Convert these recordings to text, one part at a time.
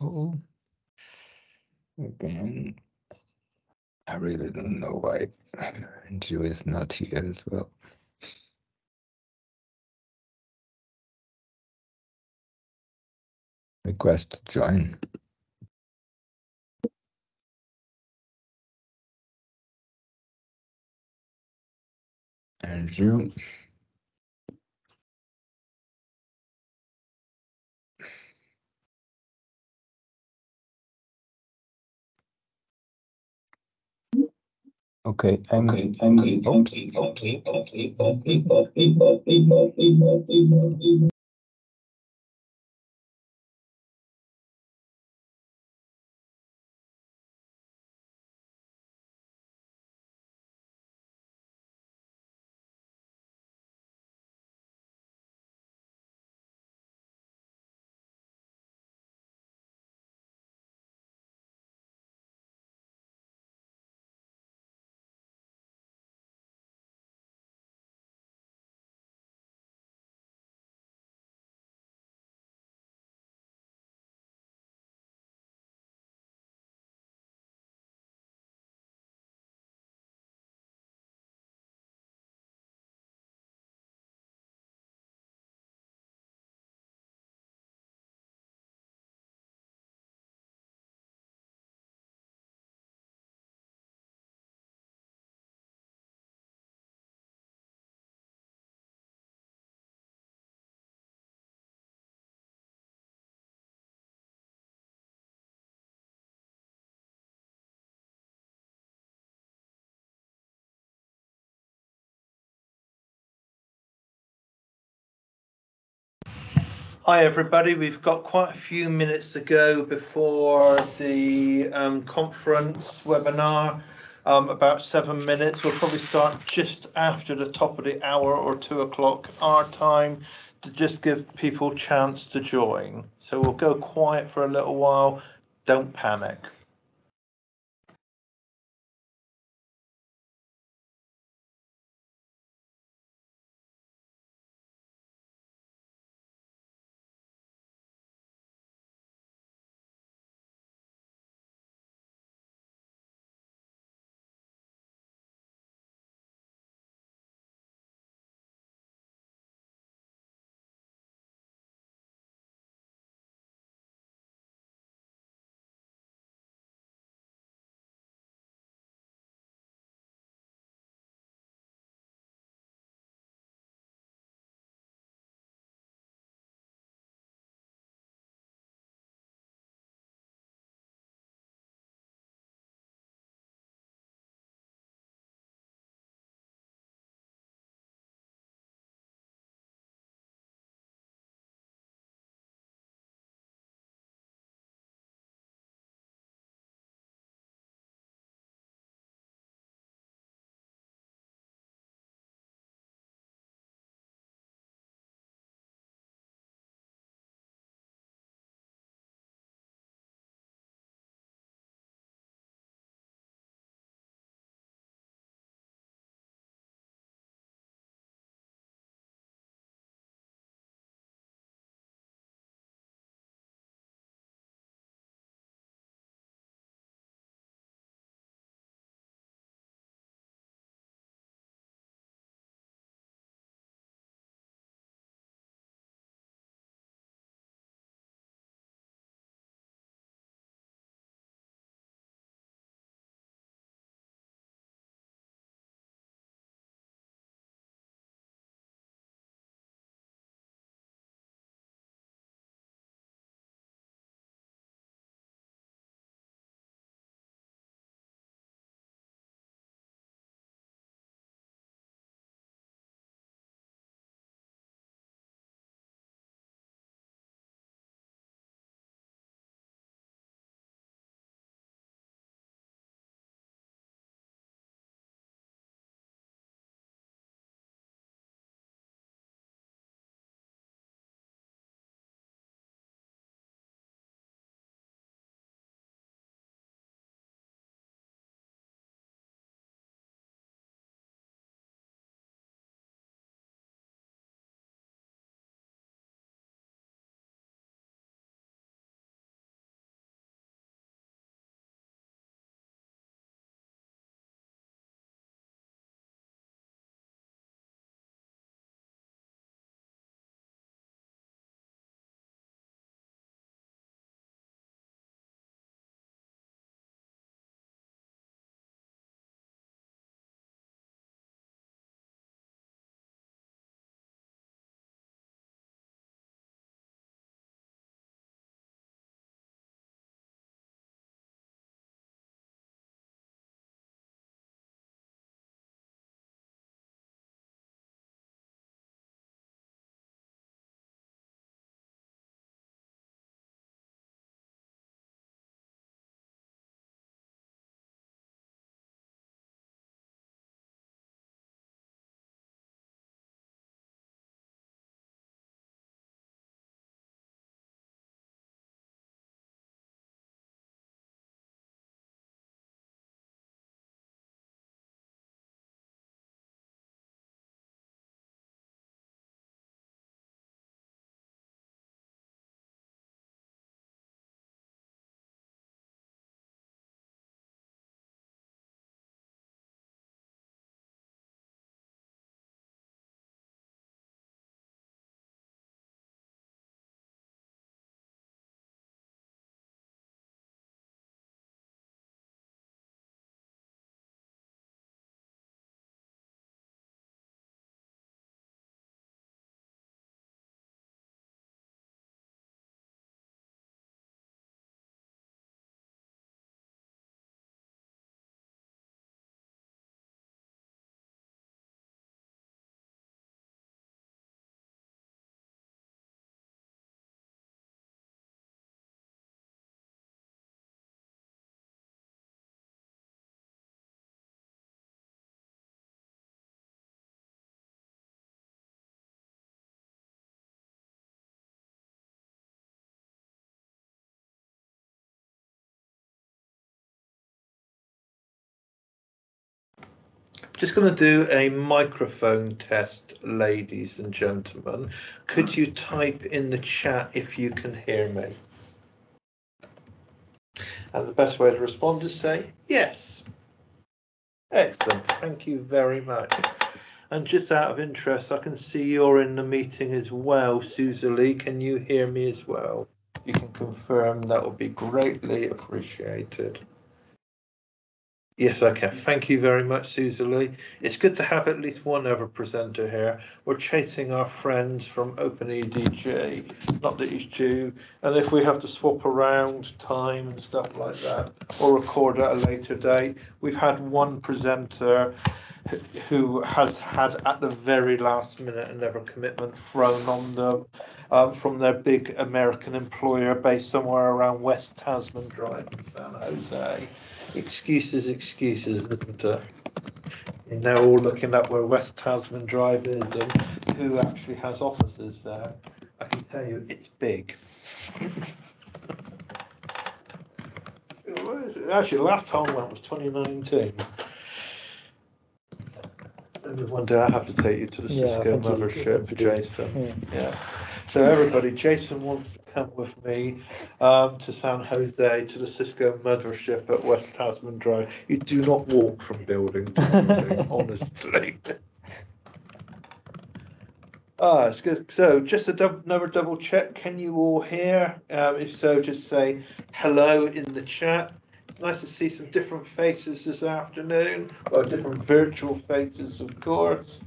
Oh. Again. I really don't know why Joe is not here as well. Request to join. Andrew. Okay, I'm Okay, I'm okay, okay, okay, okay, okay, okay, okay. Hi, everybody. We've got quite a few minutes to go before the um, conference webinar. Um, about seven minutes. We'll probably start just after the top of the hour or two o'clock our time to just give people chance to join. So we'll go quiet for a little while. Don't panic. Just going to do a microphone test, ladies and gentlemen. Could you type in the chat if you can hear me? And the best way to respond is say yes. Excellent. Thank you very much. And just out of interest, I can see you're in the meeting as well, Susie Can you hear me as well? You can confirm that would be greatly appreciated. Yes, I can. Thank you very much, Susie Lee. It's good to have at least one other presenter here. We're chasing our friends from OpenEDG, not that he's due. And if we have to swap around time and stuff like that, or record at a later date, we've had one presenter who has had at the very last minute another commitment thrown on them um, from their big American employer based somewhere around West Tasman Drive in San Jose excuses, excuses, isn't it? You're now all looking up where West Tasman Drive is and who actually has offices there. I can tell you, it's big. Actually, last time I went was 2019. Maybe one day I have to take you to the Yeah, Cisco mothership. Jason. Yeah. Yeah. So everybody, Jason wants to come with me um, to San Jose to the Cisco mothership at West Tasman Drive. You do not walk from building to building, honestly. Ah, it's good. So just a dub- another double check. Can you all hear? Um, if so, just say hello in the chat. It's nice to see some different faces this afternoon, or different virtual faces, of course.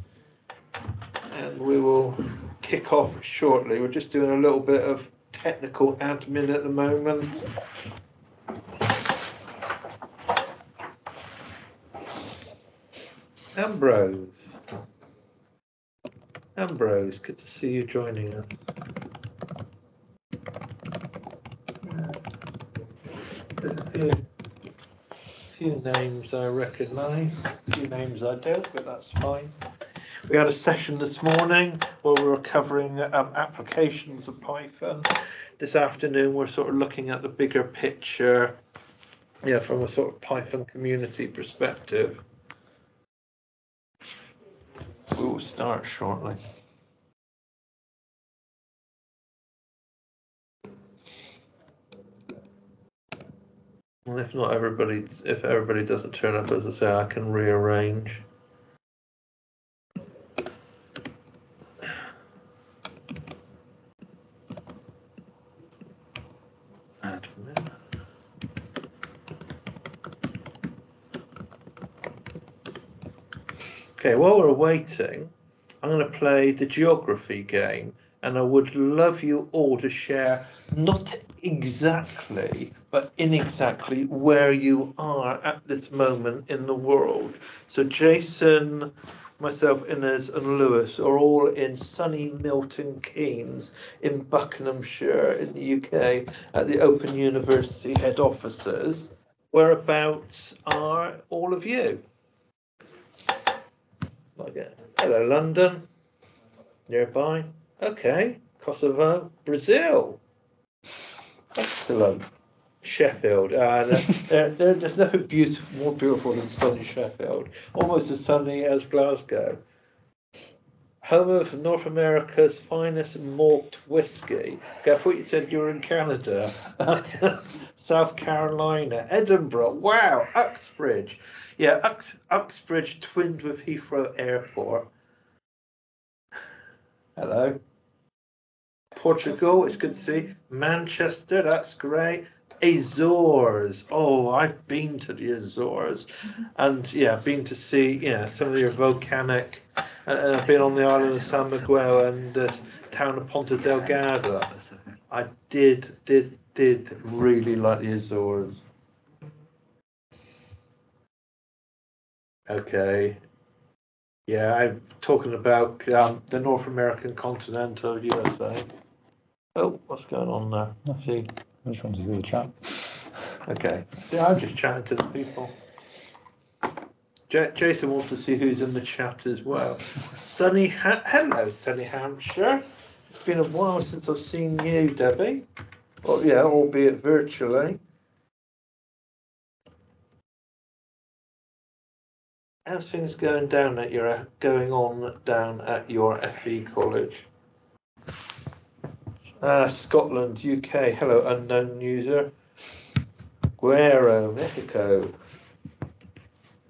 And we will kick off shortly. We're just doing a little bit of technical admin at the moment. Ambrose. Ambrose, good to see you joining us. There's a few, few names I recognise, a few names I don't, but that's fine. We had a session this morning where we were covering um, applications of Python. This afternoon, we're sort of looking at the bigger picture, yeah, from a sort of Python community perspective. We will start shortly. And if not everybody, if everybody doesn't turn up, as I say, I can rearrange. Admin. Okay, while we're waiting, I'm going to play the geography game, and I would love you all to share not exactly, but inexactly where you are at this moment in the world. So, Jason, myself, Inez, and Lewis are all in sunny Milton Keynes in Buckinghamshire in the UK at the Open University head offices. Whereabouts are all of you? Hello, London. Nearby. Okay. Kosovo. Brazil. Excellent. Sheffield. Uh, there, there, there's nothing beautiful, more beautiful than sunny Sheffield. Almost as sunny as Glasgow. Home of North America's finest malt whiskey. Okay, I thought you said you were in Canada. South Carolina, Edinburgh. Wow, Uxbridge. Yeah, Ux, Uxbridge twinned with Heathrow Airport. Hello. Portugal, it's good to see. Manchester, that's great. Azores. Oh, I've been to the Azores. And yeah, been to see, yeah, some of your volcanic. And I've been on the island of San Miguel and the town of Ponta Delgada. I did, did, did really like the Azores. Okay. Yeah, I'm talking about um, the North American continent of USA. Oh, what's going on there? See, I just wanted to do the chat. okay. Yeah, I'm just chatting to the people. J- Jason wants to see who's in the chat as well. Sunny, ha- hello, Sunny Hampshire. It's been a while since I've seen you, Debbie. Well, yeah, albeit virtually. how's things going down at your going on down at your FE college? Uh, Scotland, UK. Hello, unknown user. Guero, Mexico.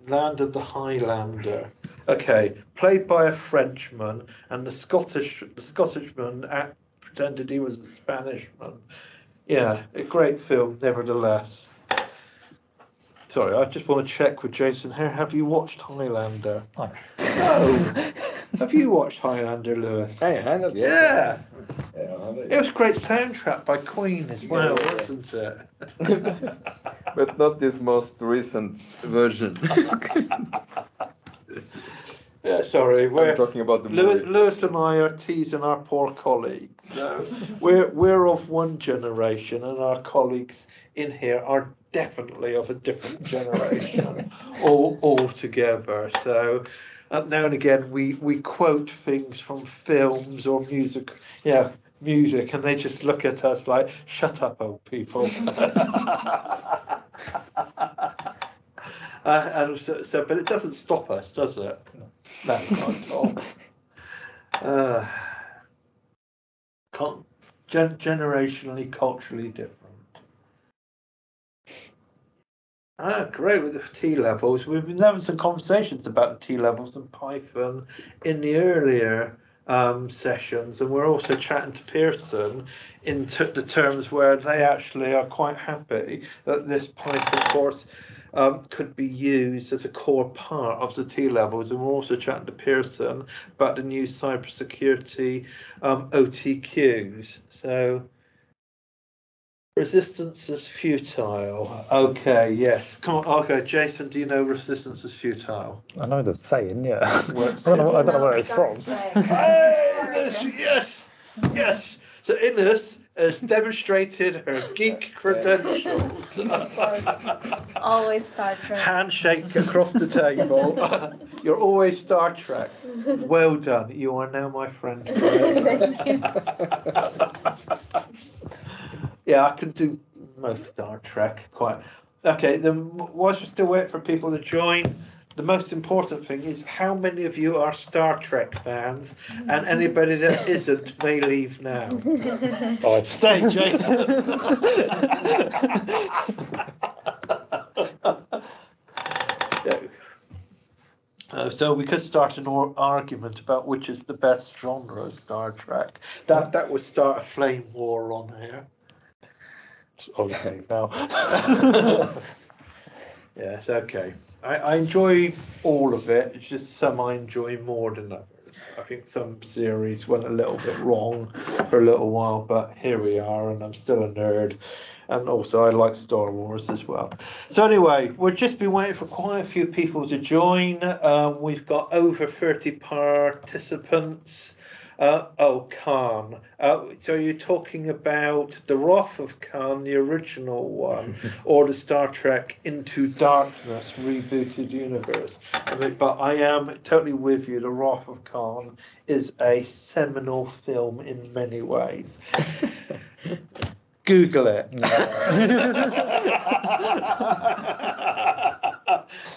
Land of the Highlander. Okay, played by a Frenchman, and the Scottish the Scottishman act, pretended he was a Spanishman. Yeah, a great film, nevertheless. Sorry, I just want to check with Jason here. Have you watched Highlander? No. No. Have you watched Highlander, Lewis? Hey, handle Yeah. yeah I have it. It was a great soundtrack by Queen as well, Yeah. wasn't it? but not this most recent version. Yeah, sorry. I'm We're, talking about the Lewis, movie. Lewis and I are teasing our poor colleagues. So we're we're of one generation, and our colleagues in here are definitely of a different generation, all altogether. So now and again, we we quote things from films or music, yeah, music, and they just look at us like, "Shut up, old people." Uh, and so, so, but it doesn't stop us, does it? No, not at all. Uh, con- gen- generationally, culturally different. Ah, great with the T levels. We've been having some conversations about the T levels and Python in the earlier um, sessions, and we're also chatting to Pearson in the terms where they actually are quite happy that this Python course um, could be used as a core part of the T levels. And we're also chatting to Pearson about the new cybersecurity um, OTQs. So resistance is futile. Okay, yes. Come on, okay, Jason, do you know resistance is futile? I know the saying, yeah. Works I don't know, I don't know where it's from. Hey, yes, yes. So Ines has demonstrated her geek credentials. Always Star Trek. Handshake across the table. You're always Star Trek. Well done. You are now my friend. Thank you. Yeah, I can do most Star Trek quite. Okay, then whilst we're still waiting for people to join, the most important thing is how many of you are Star Trek fans, and anybody that isn't may leave now. Oh, stay, Jason. Uh, so we could start an or- argument about which is the best genre of Star Trek. That that would start a flame war on here. It's okay now. yes, okay. I, I enjoy all of it. It's just some I enjoy more than others. I think some series went a little bit wrong for a little while, but here we are, and I'm still a nerd. And also, I like Star Wars as well. So anyway, we've just been waiting for quite a few people to join. Um, we've got over 30 participants. Uh, oh, Khan. Uh, so you're talking about the Wrath of Khan, the original one, or the Star Trek Into Darkness rebooted universe. I mean, but I am totally with you. The Wrath of Khan is a seminal film in many ways. Google it.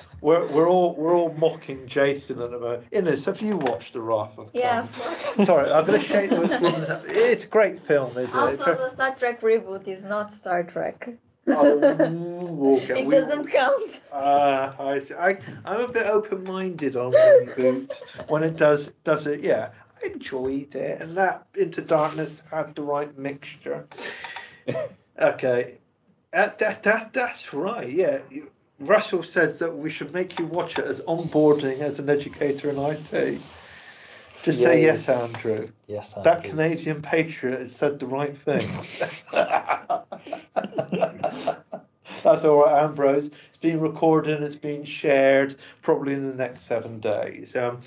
we're, we're all we're all mocking Jason at the moment. Ines, have you watched The Wrath of Khan? Yeah, of course. Sorry, I'm going to shake this woman. It's a great film, isn't Also, it? the Star Trek reboot is not Star Trek. Oh, okay. It we- doesn't count. Uh, I, see. I, I'm a bit open-minded on reboot when it does does it. Yeah, I enjoyed it, and that Into Darkness had the right mixture. Okay, uh, that that that's right. Yeah, You- Russell says that we should make you watch it as onboarding as an educator in IT. Just say Yeah. yes, Andrew. Yes, I That. Canadian patriot has said the right thing. That's all right, Ambrose. It's been recorded and it's been shared probably in the next seven days. Um,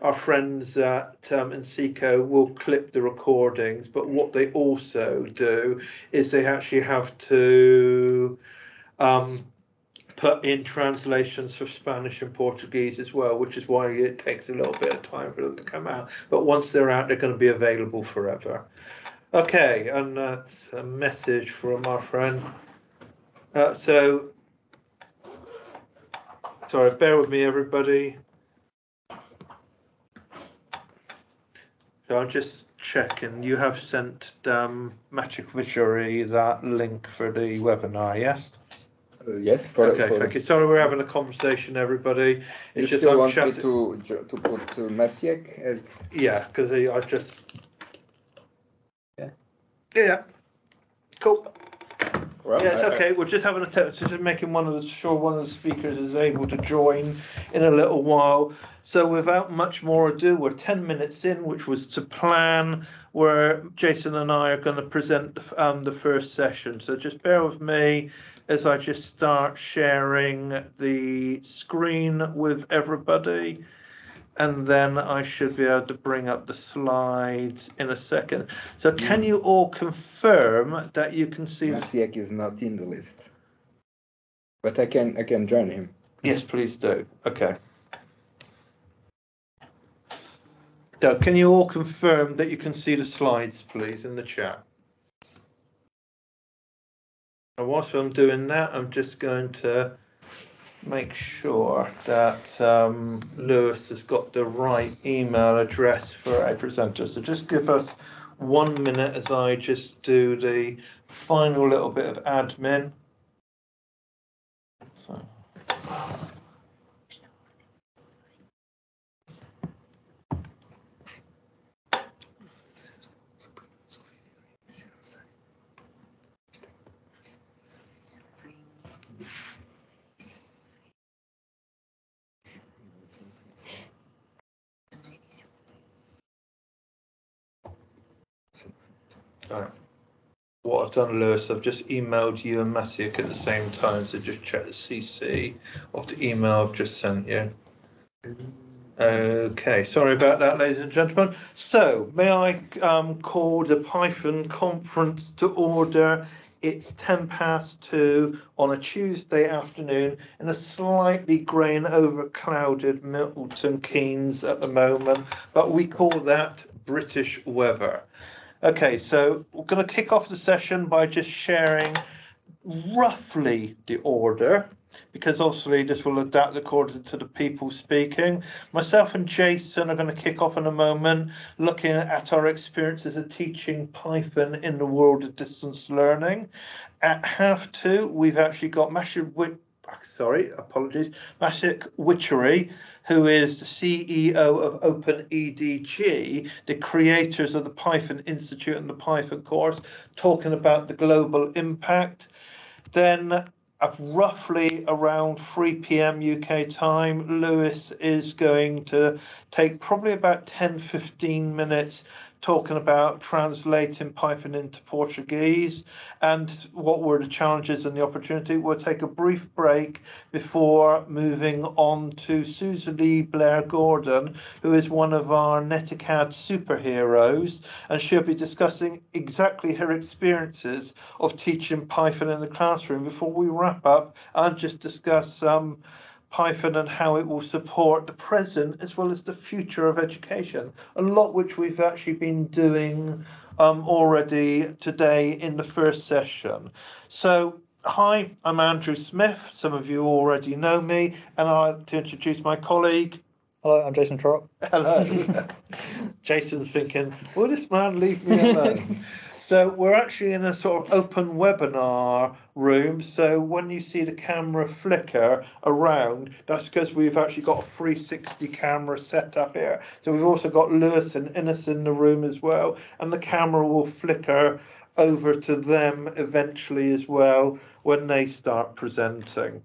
our friends at um, ENSICO will clip the recordings, but what they also do is they actually have to um, put in translations for Spanish and Portuguese as well, which is why it takes a little bit of time for them to come out. But once they're out, they're going to be available forever. Okay, and that's a message from our friend. Uh, so, Sorry, bear with me, everybody. So I'm just checking, you have sent um, Magic Visuary that link for the webinar, yes? Yes, Okay, thank you. Sorry, we're having a conversation, everybody. you It's just still I'm chatting, to to put uh, Maciej as yeah, because I just. Yeah. Yeah, cool. well? Yeah, it's I- I- okay. We're just having a test, just making one of the sure one of the speakers is able to join in a little while. So without much more ado, we're ten minutes in, which was to plan. Where Jason and I are going to present the, um, the first session. So just bear with me as I just start sharing the screen with everybody. And then I should be able to bring up the slides in a second. So can you all confirm that you can see the Maciej is not in the list, but I can I can join him. Yes, please do. Okay. So can you all confirm that you can see the slides, please, in the chat? Whilst I'm doing that, I'm just going to make sure that um, Lewis has got the right email address for a presenter. So just give us one minute as I just do the final little bit of admin. So. Alright. What I've done, Lewis, I've just emailed you and Maciej at the same time, so just check the CC of the email I've just sent you. Okay, sorry about that, ladies and gentlemen. So, may I um, call the Python conference to order? It's ten past two on a Tuesday afternoon in a slightly grey and overclouded Milton Keynes at the moment, but we call that British weather. Okay, so we're going to kick off the session by just sharing roughly the order, because obviously this will adapt according to the people speaking. Myself and Jason are going to kick off in a moment, looking at our experiences of teaching Python in the world of distance learning. At half two, we've actually got Masha. Ah, sorry, apologies. Mashik Witchery, who is the CEO of OpenEDG, the creators of the Python Institute and the Python course, talking about the global impact. Then at roughly around 3 p.m. UK time, Lewis is going to take probably about 10 15 minutes talking about translating Python into Portuguese and what were the challenges and the opportunity. We'll take a brief break before moving on to Susan Lee Blair Gordon, who is one of our Netacad superheroes, and she'll be discussing exactly her experiences of teaching Python in the classroom before we wrap up and just discuss um, Python and how it will support the present as well as the future of education. A lot which we've actually been doing um, already today in the first session. So, hi, I'm Andrew Smith. Some of you already know me, and I'd like to introduce my colleague. Hello, I'm Jason Trott. Hello. Jason's thinking, will this man leave me alone? so we're actually in a sort of open webinar room. So when you see the camera flicker around, that's because we've actually got a 360 camera set up here. So we've also got Lewis and Innes in the room as well, and the camera will flicker over to them eventually as well when they start presenting.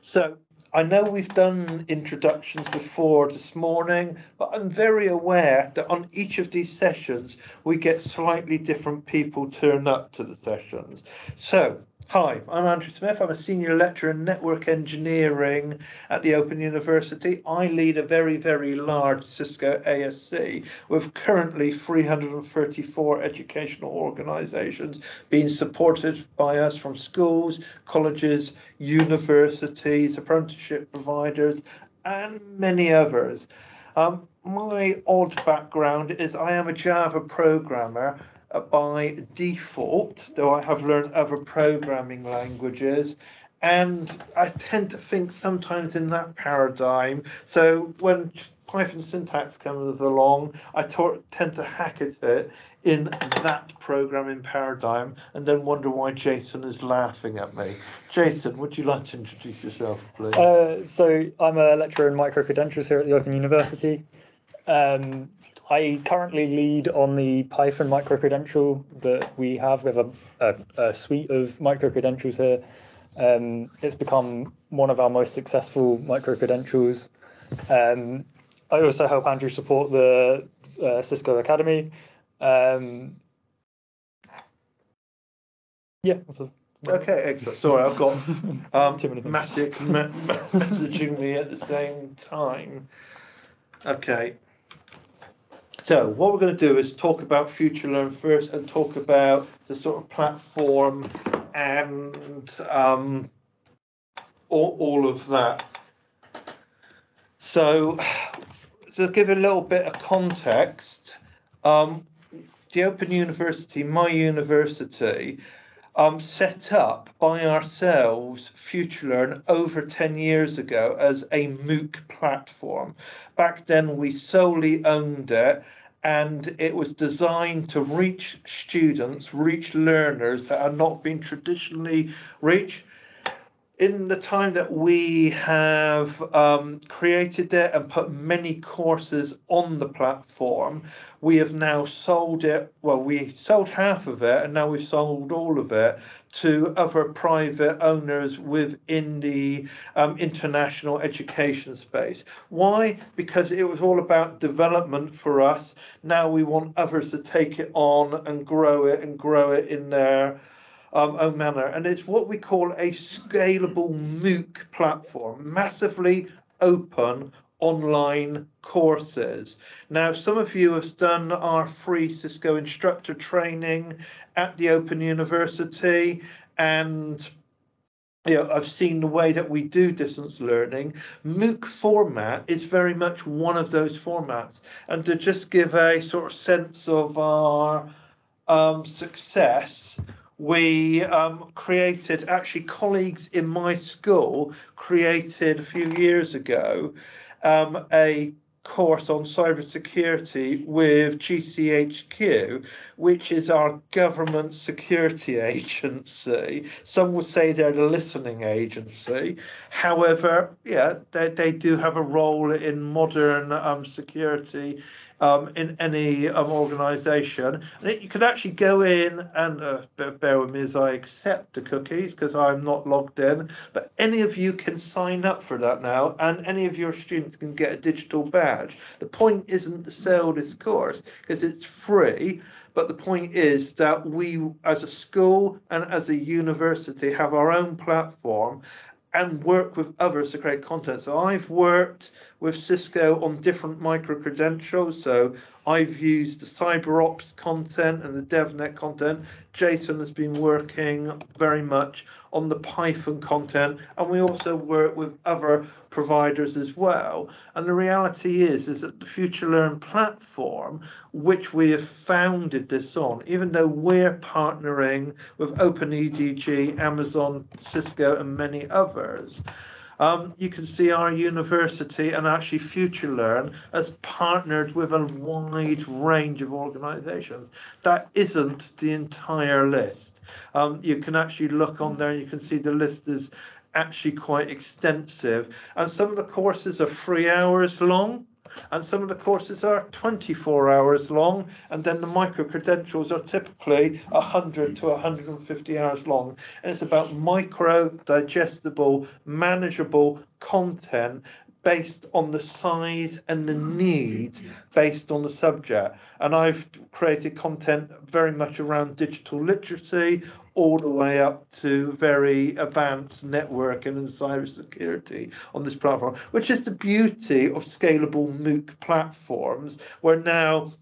So I know we've done introductions before this morning, but I'm very aware that on each of these sessions, we get slightly different people turn up to the sessions. So, hi, I'm Andrew Smith. I'm a senior lecturer in network engineering at the Open University. I lead a very, very large Cisco ASC with currently 334 educational organizations being supported by us from schools, colleges, universities, apprenticeship providers, and many others. Um, my odd background is I am a Java programmer by default, though I have learned other programming languages. And I tend to think sometimes in that paradigm. So when Python syntax comes along, I tend to hack at it in that programming paradigm and then wonder why Jason is laughing at me. Jason, would you like to introduce yourself, please? Uh, so I'm a lecturer in microcredentials here at the Open University. Um, I currently lead on the Python microcredential that we have. We have a, a, a suite of microcredentials here. Um, it's become one of our most successful microcredentials. Um, I also help Andrew support the uh, Cisco Academy. Um, yeah, a, Okay, excellent. Sorry, I've got um, Too many. Matic me- messaging me at the same time. Okay. So what we're going to do is talk about Future Learn first and talk about the sort of platform and um, all, all of that. So to give a little bit of context, um, the Open University, my university, um, set up by ourselves FutureLearn over 10 years ago as a MOOC platform. Back then, we solely owned it and it was designed to reach students, reach learners that had not been traditionally reached. In the time that we have um, created it and put many courses on the platform, we have now sold it. Well, we sold half of it, and now we've sold all of it to other private owners within the um, international education space. Why? Because it was all about development for us. Now we want others to take it on and grow it and grow it in their um, own manner. And it's what we call a scalable MOOC platform, massively open online courses. Now, some of you have done our free Cisco instructor training at the Open University, and you know, I've seen the way that we do distance learning. MOOC format is very much one of those formats. And to just give a sort of sense of our um, success, we um, created, actually, colleagues in my school created a few years ago um, a course on cybersecurity with GCHQ, which is our government security agency. Some would say they're the listening agency. However, yeah, they, they do have a role in modern um, security um, in any um, organisation. And it, you can actually go in and uh, bear with me as I accept the cookies because I'm not logged in. But any of you can sign up for that now, and any of your students can get a digital badge. The point isn't to sell this course because it's free. But the point is that we, as a school and as a university, have our own platform and work with others to create content. So I've worked with Cisco on different micro credentials. So I've used the CyberOps content and the DevNet content. Jason has been working very much on the Python content, and we also work with other providers as well. And the reality is, is that the Future Learn platform, which we have founded this on, even though we're partnering with OpenEDG, Amazon, Cisco, and many others, um, you can see our university and actually Future Learn has partnered with a wide range of organisations. That isn't the entire list. Um, you can actually look on there and you can see the list is actually quite extensive. And some of the courses are three hours long. And some of the courses are 24 hours long, and then the micro credentials are typically 100 to 150 hours long. And it's about micro, digestible, manageable content based on the size and the need based on the subject. And I've created content very much around digital literacy, all the way up to very advanced networking and cybersecurity on this platform, which is the beauty of scalable MOOC platforms, where now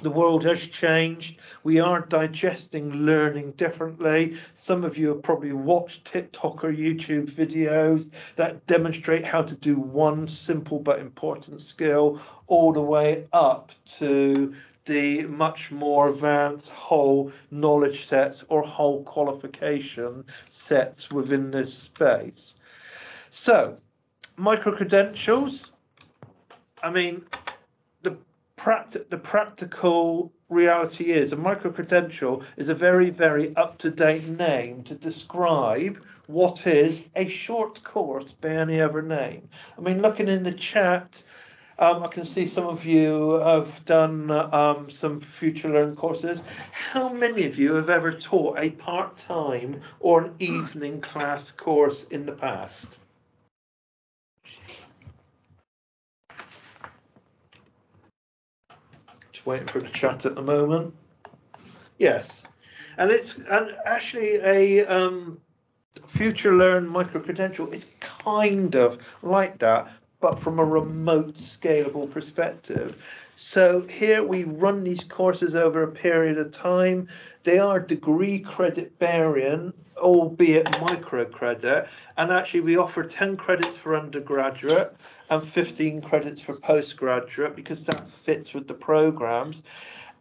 the world has changed. We are digesting learning differently. Some of you have probably watched TikTok or YouTube videos that demonstrate how to do one simple but important skill all the way up to the much more advanced whole knowledge sets or whole qualification sets within this space. So, micro credentials. I mean, the pract- the practical reality is a micro credential is a very very up to date name to describe what is a short course by any other name. I mean, looking in the chat. Um, I can see some of you have done um, some future learn courses. How many of you have ever taught a part-time or an evening class course in the past? Waiting for the chat at the moment. Yes, and it's and actually a um, future learn micro credential is kind of like that, but from a remote scalable perspective. So here we run these courses over a period of time. They are degree credit bearing, albeit micro credit. And actually we offer 10 credits for undergraduate and 15 credits for postgraduate because that fits with the programs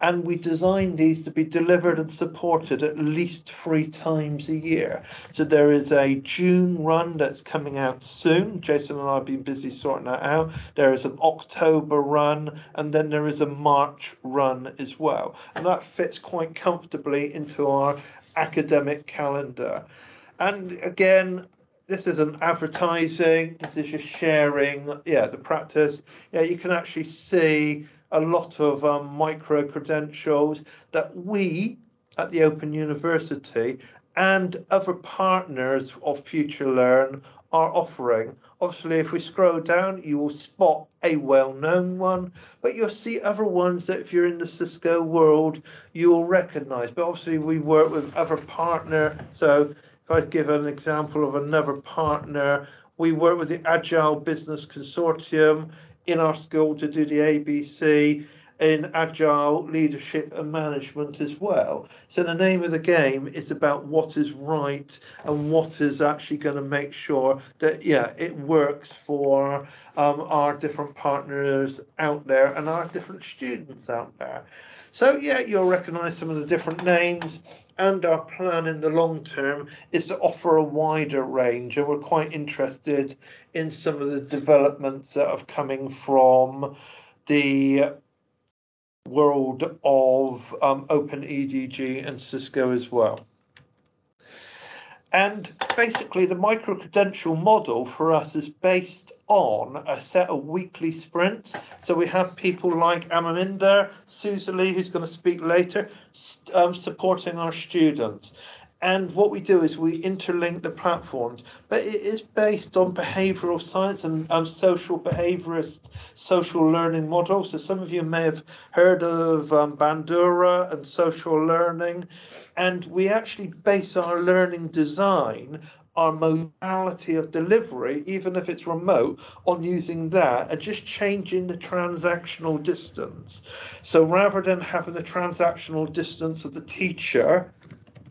and we design these to be delivered and supported at least three times a year. So there is a June run that's coming out soon. Jason and I have been busy sorting that out. There is an October run, and then there is a March run as well. And that fits quite comfortably into our academic calendar. And again, this isn't advertising, this is just sharing, yeah, the practice. Yeah, you can actually see a lot of um, micro credentials that we at the Open University and other partners of Future Learn are offering. Obviously, if we scroll down, you will spot a well-known one, but you'll see other ones that if you're in the Cisco world, you will recognize. But obviously, we work with other partner. So if I give an example of another partner, we work with the Agile Business Consortium in our school to do the ABC in agile leadership and management as well. So the name of the game is about what is right and what is actually going to make sure that yeah it works for um, our different partners out there and our different students out there. So yeah, you'll recognise some of the different names. And our plan in the long term is to offer a wider range, and we're quite interested in some of the developments that are coming from the world of um, Open EDG and Cisco as well. And basically, the micro credential model for us is based on a set of weekly sprints. So we have people like Amaminder, Suzalie, who's going to speak later, um, supporting our students. And what we do is we interlink the platforms, but it is based on behavioral science and um, social behaviorist social learning models. So some of you may have heard of um, Bandura and social learning. And we actually base our learning design our modality of delivery, even if it's remote, on using that and just changing the transactional distance. So rather than having the transactional distance of the teacher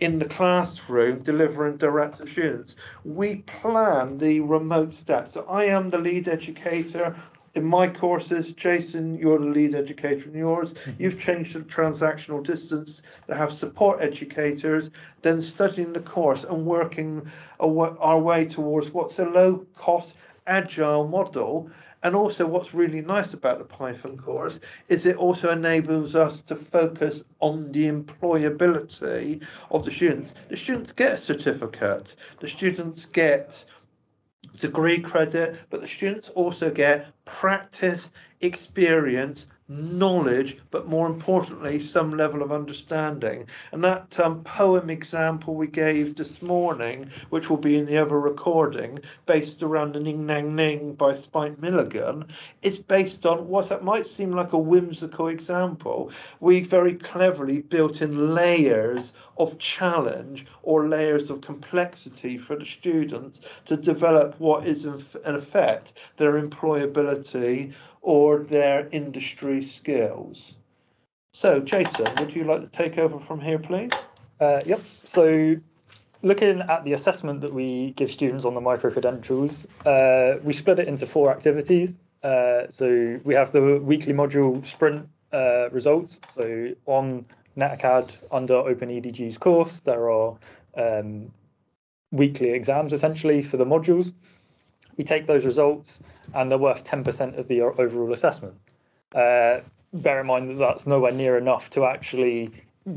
in the classroom delivering direct to students, we plan the remote stats. So I am the lead educator in my courses, Jason, you're the lead educator in yours. Mm-hmm. You've changed the transactional distance to have support educators, then studying the course and working our way towards what's a low cost agile model. And also, what's really nice about the Python course is it also enables us to focus on the employability of the students. The students get a certificate, the students get degree credit, but the students also get practice, experience, knowledge, but more importantly, some level of understanding. And that um, poem example we gave this morning, which will be in the other recording, based around the Ning Nang Nong by Spike Milligan, is based on what that might seem like a whimsical example. We very cleverly built in layers of challenge or layers of complexity for the students to develop what is in effect their employability or their industry skills. So, Jason, would you like to take over from here, please? Uh, yep. So, looking at the assessment that we give students on the micro credentials, uh, we split it into four activities. Uh, so, we have the weekly module sprint uh, results. So on NetAcad under OpenEDG's course, there are um, weekly exams essentially for the modules. We take those results and they're worth 10% of the overall assessment. Uh, bear in mind that that's nowhere near enough to actually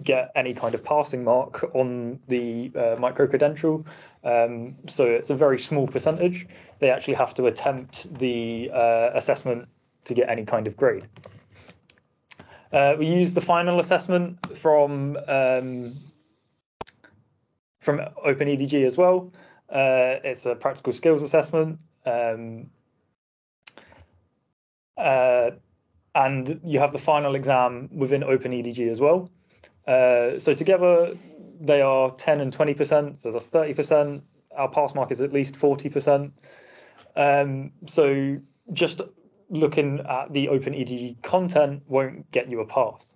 get any kind of passing mark on the uh, micro credential. Um, so it's a very small percentage. They actually have to attempt the uh, assessment to get any kind of grade. Uh, we use the final assessment from um, from OpenEDG as well. Uh, it's a practical skills assessment. Um, uh, and you have the final exam within OpenEDG as well. Uh, so together they are 10 and 20%, so that's 30%. Our pass mark is at least 40%. Um, so just looking at the OpenEDG content won't get you a pass.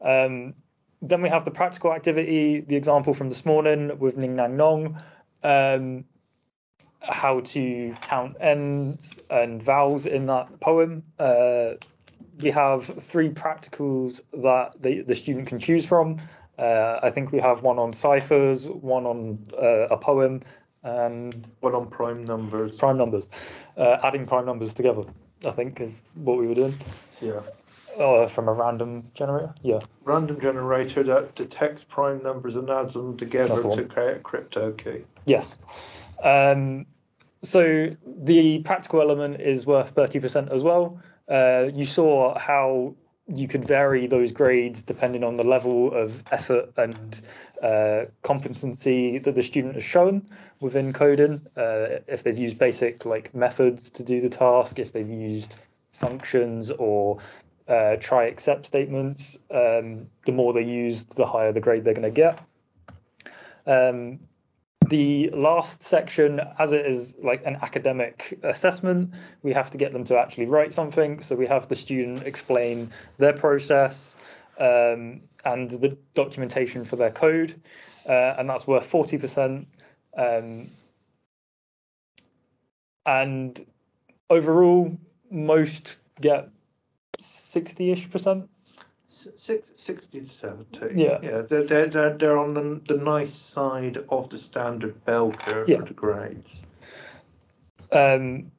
Um, then we have the practical activity, the example from this morning with Ning Nang Nong, um, how to count ends and vowels in that poem. Uh, we have three practicals that the, the student can choose from. Uh, I think we have one on ciphers, one on uh, a poem, and One on prime numbers. prime numbers. Uh, adding prime numbers together, I think, is what we were doing. Yeah. Uh, from a random generator. Yeah. Random generator that detects prime numbers and adds them together the to create a crypto key. Yes. Um, so the practical element is worth 30% as well. Uh, you saw how you could vary those grades depending on the level of effort and uh, competency that the student has shown within coding. Uh, if they've used basic like methods to do the task, if they've used functions or uh, try except statements, um, the more they use, the higher the grade they're going to get. Um, the last section, as it is like an academic assessment, we have to get them to actually write something. So we have the student explain their process um, and the documentation for their code, uh, and that's worth 40%. Um, and overall, most get 60-ish percent. S- Six, 60 to 70. Yeah. Yeah, they're, they're, they're, they're on the, the nice side of the standard bell curve Yeah. for the grades. Um,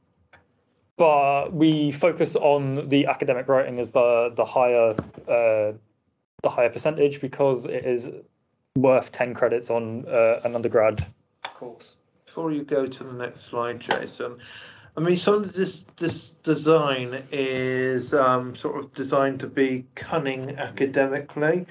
but we focus on the academic writing as the the higher uh, the higher percentage because it is worth 10 credits on uh, an undergrad course. Before you go to the next slide, Jason, I mean, some of this this design is um, sort of designed to be cunning academically.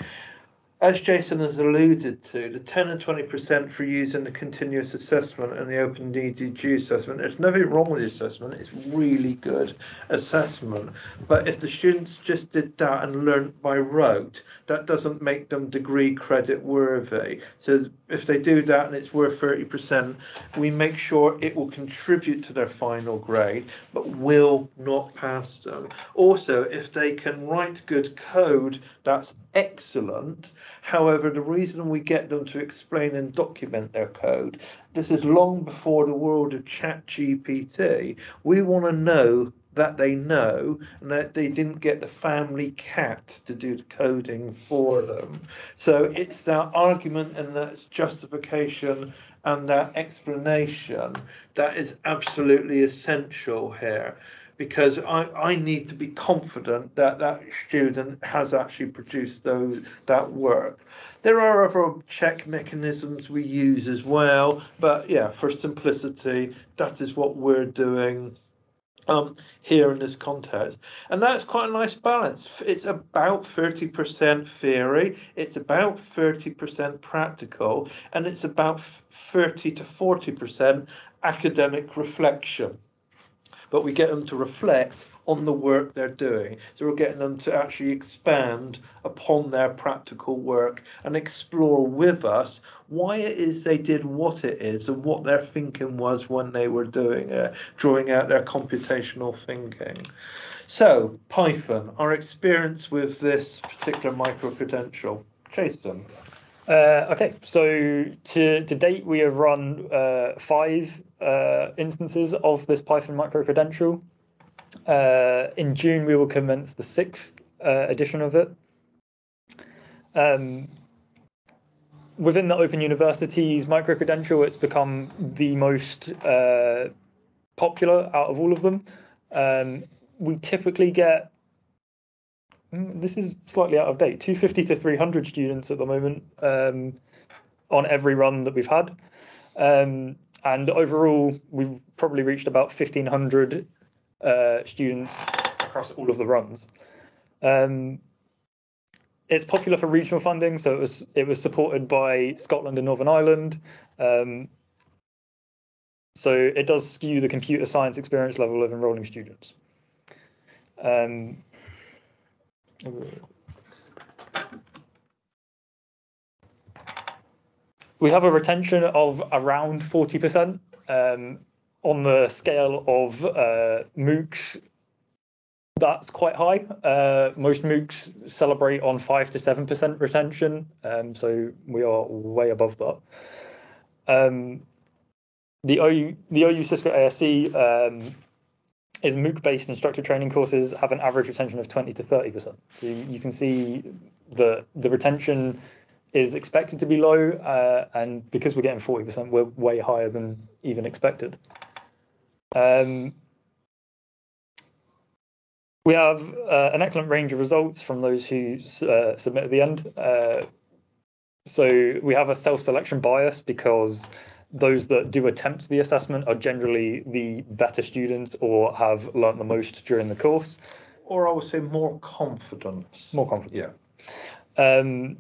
As Jason has alluded to, the 10 and 20% for using the continuous assessment and the open EDG assessment, there's nothing wrong with the assessment. It's really good assessment. But if the students just did that and learnt by rote, that doesn't make them degree credit worthy. So if they do that and it's worth 30%, we make sure it will contribute to their final grade, but will not pass them. Also, if they can write good code, that's excellent. However, the reason we get them to explain and document their code, this is long before the world of ChatGPT. We want to know that they know and that they didn't get the family cat to do the coding for them. So it's that argument and that justification and that explanation that is absolutely essential here because I, I need to be confident that that student has actually produced those that work. There are other check mechanisms we use as well, but yeah, for simplicity, that is what we're doing um, here in this context. And that's quite a nice balance. It's about 30% theory, it's about 30% practical, and it's about 30 to 40% academic reflection. But we get them to reflect on the work they're doing. So we're getting them to actually expand upon their practical work and explore with us why it is they did what it is and what their thinking was when they were doing it, drawing out their computational thinking. So, Python, our experience with this particular micro credential. Jason. Uh, okay, so to, to date, we have run uh, five uh, instances of this Python micro credential. Uh, in June, we will commence the sixth uh, edition of it. Um, within the Open University's micro credential, it's become the most uh, popular out of all of them. Um, we typically get mm, this is slightly out of date 250 to 300 students at the moment um, on every run that we've had. Um, and overall, we've probably reached about 1,500 uh, students across all of the runs. Um, it's popular for regional funding, so it was it was supported by Scotland and Northern Ireland. Um, so it does skew the computer science experience level of enrolling students. Um, we have a retention of around 40% um, on the scale of uh, MOOCs. That's quite high. Uh, most MOOCs celebrate on 5 to 7% retention, um, so we are way above that. Um, the OU, the OU Cisco ASC um, is MOOC-based instructor training courses have an average retention of 20 to 30%. So you, you can see the the retention is expected to be low, uh, and because we're getting 40%, we're way higher than even expected. Um, we have uh, an excellent range of results from those who uh, submit at the end. Uh, so we have a self-selection bias because those that do attempt the assessment are generally the better students or have learnt the most during the course. Or I would say more confidence. More confident. Yeah. Um,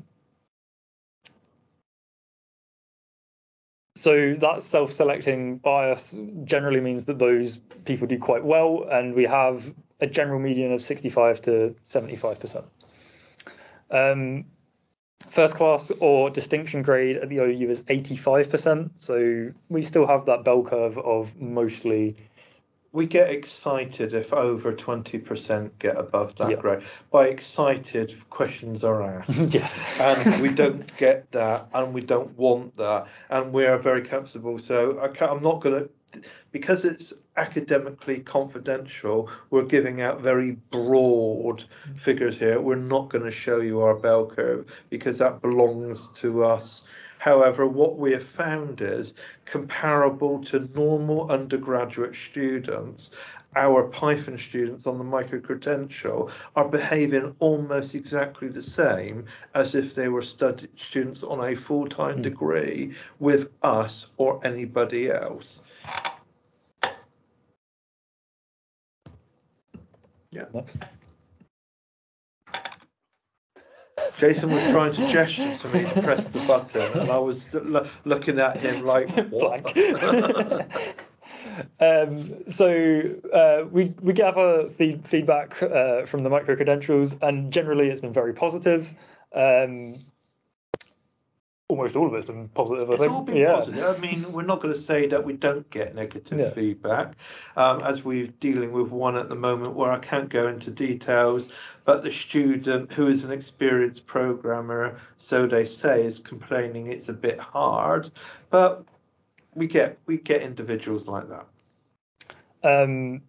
so that self-selecting bias generally means that those people do quite well, and we have a general median of 65 to 75%. Um, first class or distinction grade at the OU is 85%, so we still have that bell curve of mostly We get excited if over 20% get above that Yeah. grade. By excited, questions are asked. yes. and we don't get that and we don't want that and we are very comfortable so I can't, i'm not going to because it's academically confidential we're giving out very broad figures here we're not going to show you our bell curve because that belongs to us however what we have found is comparable to normal undergraduate students our Python students on the micro credential are behaving almost exactly the same as if they were students on a full-time Mm. degree with us or anybody else. Next. Jason was trying to gesture to me to press the button, and I was lo- looking at him like, what? Blank. um, so uh, we we gather feed, feedback uh, from the micro credentials, and generally it's been very positive. Um, almost all of it's been positive. I It's think. all been yeah. positive. I mean, we're not going to say that we don't get negative Yeah. feedback, um, as we're dealing with one at the moment where I can't go into details, but the student who is an experienced programmer, so they say, is complaining it's a bit hard, but we get we get individuals like that. Um,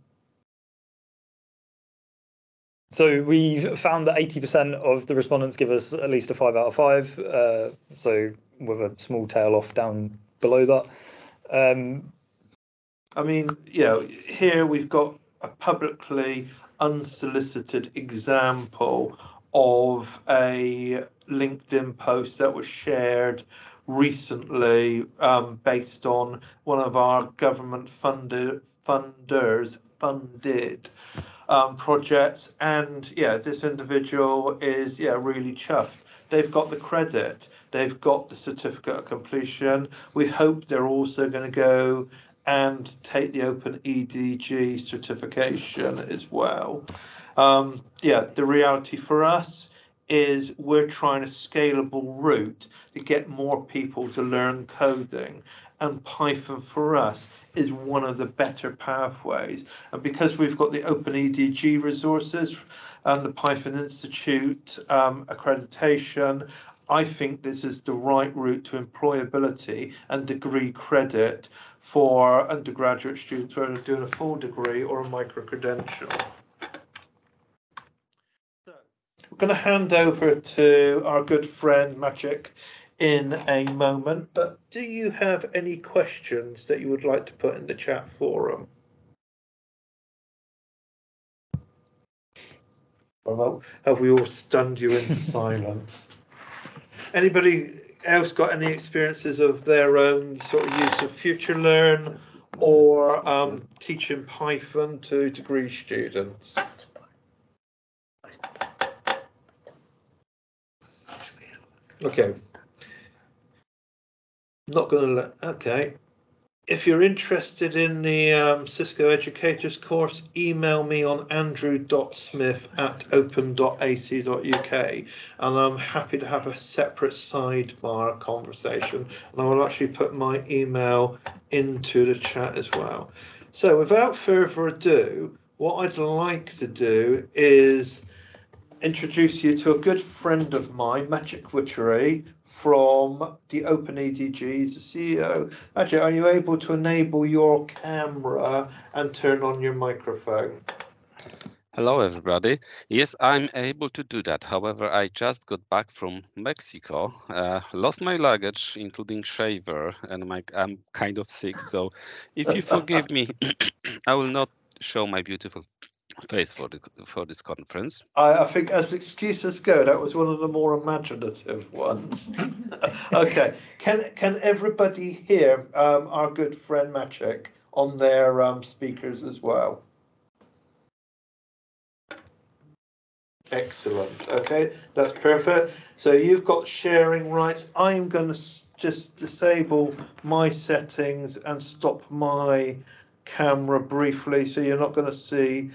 so we've found that 80% of the respondents give us at least a five out of five. Uh, so with a small tail off down below that. Um, I mean, you know, here we've got a publicly unsolicited example of a LinkedIn post that was shared recently um, based on one of our government funded funders funded um, projects and yeah this individual is yeah really chuffed. They've got the credit. They've got the certificate of completion. We hope they're also going to go and take the open edg certification as well. Um, yeah the reality for us is we're trying a scalable route to get more people to learn coding and python for us is one of the better pathways and because we've got the open edg resources and the python institute um, accreditation I think this is the right route to employability and degree credit for undergraduate students whether they're doing a full degree or a micro credential. So, we're going to hand over to our good friend Maciej in a moment, but do you have any questions that you would like to put in the chat forum? Have we all stunned you into silence? Anybody else got any experiences of their own sort of use of Future Learn or um, teaching Python to degree students? Okay. Not going to let, okay. If you're interested in the um, Cisco Educators course, email me on andrew.smith at open.ac.uk and I'm happy to have a separate sidebar conversation. And I will actually put my email into the chat as well. So without further ado, what I'd like to do is introduce you to a good friend of mine, Maciej Wichary, from the Open EDG. He's the CEO. Maciej, are you able to enable your camera and turn on your microphone? Hello, everybody. Yes, I'm able to do that. However, I just got back from Mexico, uh, lost my luggage, including shaver, and my, I'm kind of sick. So if you forgive me, I will not show my beautiful face for the for this conference. I, I think, as excuses go, that was one of the more imaginative ones. okay, can can everybody hear um, our good friend Maciej on their um, speakers as well? Excellent. Okay, that's perfect. So you've got sharing rights. I'm going to just disable my settings and stop my camera briefly, so you're not going to see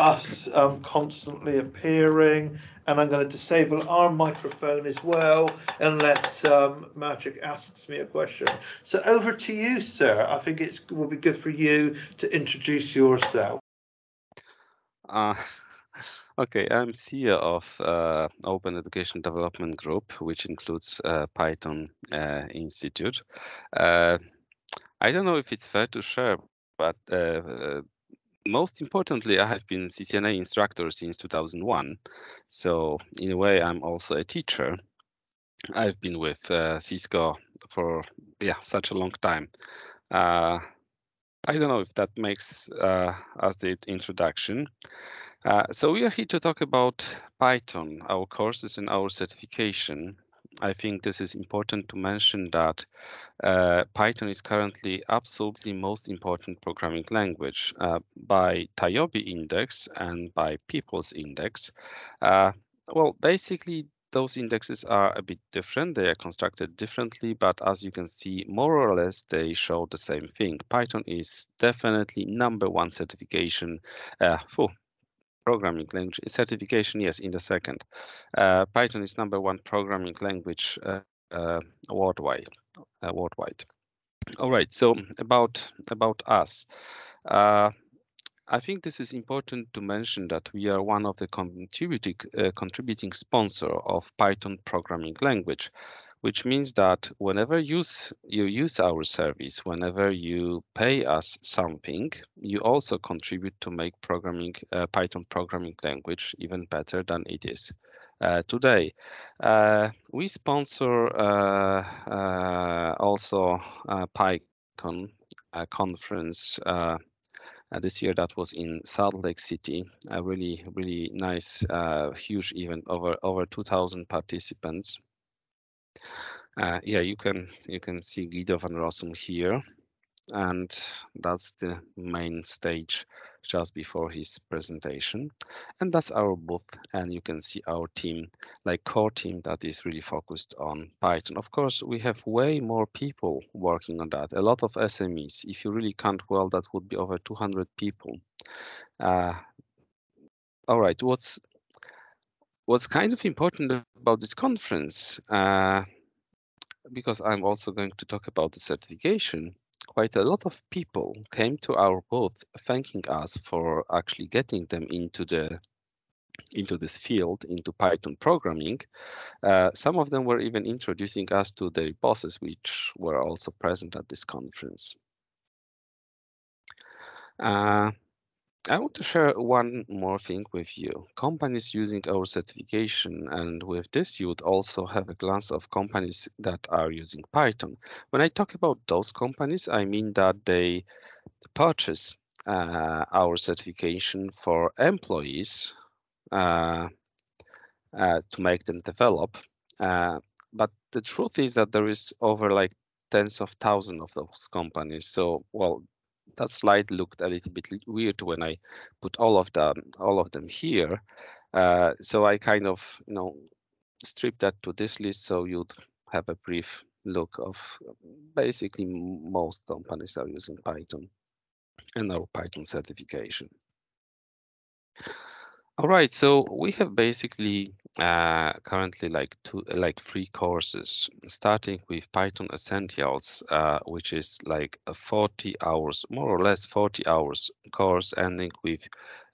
us um, constantly appearing. And I'm going to disable our microphone as well, unless um, Maciej asks me a question. So over to you, sir. I think it will be good for you to introduce yourself. Uh, okay, I'm CEO of uh, Open Education Development Group, which includes uh, Python uh, Institute. Uh, I don't know if it's fair to share, but uh, most importantly, I have been CCNA instructor since 2001. So in a way, I'm also a teacher. I've been with uh, Cisco for yeah such a long time. Uh, I don't know if that makes uh, us the introduction. Uh, so we are here to talk about Python, our courses and our certification. I think this is important to mention that uh, Python is currently absolutely most important programming language uh, by TIOBE index and by PYPL index. Uh, well, basically, those indexes are a bit different. They are constructed differently, but as you can see, more or less, they show the same thing. Python is definitely number one certification. Uh, programming language certification yes in the second. Uh, python is number one programming language uh, uh, worldwide uh, worldwide. All right so about about us. Uh, I think this is important to mention that we are one of the contributing uh, contributing sponsor of Python programming language which means that whenever use, you use our service, whenever you pay us something, you also contribute to make programming uh, Python programming language even better than it is. Uh, today. Uh, we sponsor uh, uh also uh, PyCon conference uh, this year that was in Salt Lake City. A really, really nice, huge event over over 2,000 participants. Uh, yeah, you can you can see Guido van Rossum here, and that's the main stage just before his presentation. And that's our booth, and you can see our team, like core team that is really focused on Python. Of course, we have way more people working on that, a lot of SMEs. If you really count well, that would be over 200 people. Uh, all right, what's what's kind of important about this conference, uh, because I'm also going to talk about the certification, quite a lot of people came to our booth thanking us for actually getting them into the into this field, into Python programming. Uh, some of them were even introducing us to their bosses, which were also present at this conference. Uh, I want to share one more thing with you. Companies using our certification, and with this, you would also have a glance of companies that are using Python. When I talk about those companies, I mean that they purchase uh, our certification for employees uh, uh, to make them develop. Uh, but the truth is that there is over like tens of thousands of those companies. So, well, that slide looked a little bit weird when I put all of them all of them here. Uh, so I kind of you know strip that to this list so you'd have a brief look of basically most companies are using Python and our Python certification. All right, so we have basically uh, currently like two, like three courses, starting with Python Essentials, uh, which is like a 40 hours, more or less 40 hours course, ending with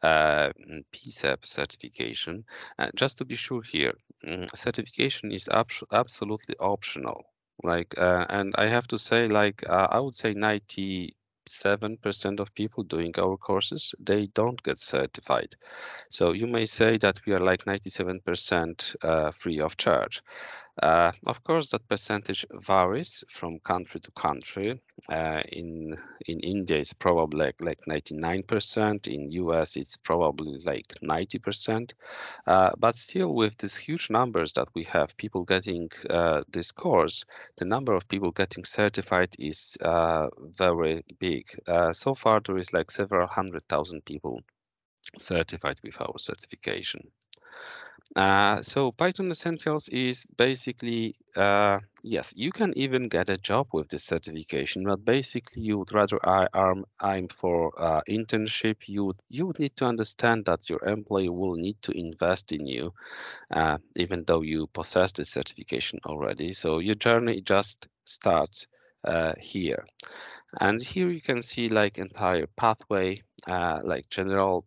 uh, certification. Uh, just to be sure here, um, certification is ab absolutely optional. Like, uh, and I have to say, like, uh, I would say 90 7% of people doing our courses, they don't get certified. So you may say that we are like 97% uh, free of charge. Uh, of course, that percentage varies from country to country. Uh, in in India, it's probably like, like 99%. In US, it's probably like 90%. Uh, but still, with these huge numbers that we have, people getting uh, this course, the number of people getting certified is uh, very big. Uh, so far, there is like several hundred thousand people certified with our certification. Uh, so Python Essentials is basically, uh, yes, you can even get a job with this certification, but basically you would rather I arm aim for uh, internship. You would, you would need to understand that your employer will need to invest in you, uh, even though you possess this certification already. So your journey just starts uh, here. And here you can see like entire pathway, like general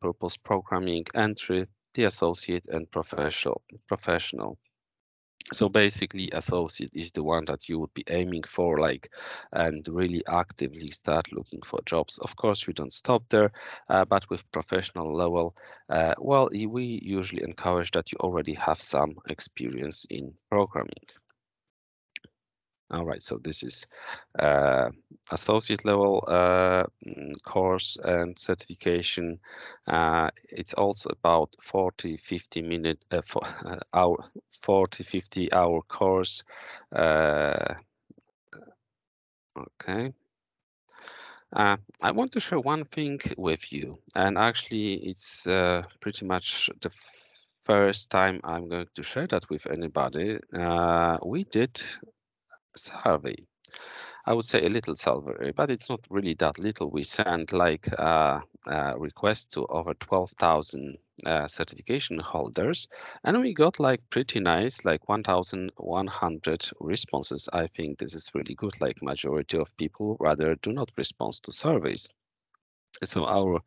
purpose programming, entry, associate and professional professional. So basically associate is the one that you would be aiming for like and really actively start looking for jobs. Of course we don't stop there uh, but with professional level uh, well we usually encourage that you already have some experience in programming all right, so this is uh, associate level uh, mm, course and certification. Uh, it's also about 40, 50 minute, uh, for, uh, hour, 40, 50 hour course. Uh, okay. I want to share one thing with you, and actually it's pretty much the first time I'm going to share that with anybody. we did survey. I would say a little survey, but it's not really that little. We sent like uh, uh, requests to over 12,000 uh, certification holders, and we got like pretty nice, like 1,100 responses. I think this is really good. Like majority of people rather do not respond to surveys so our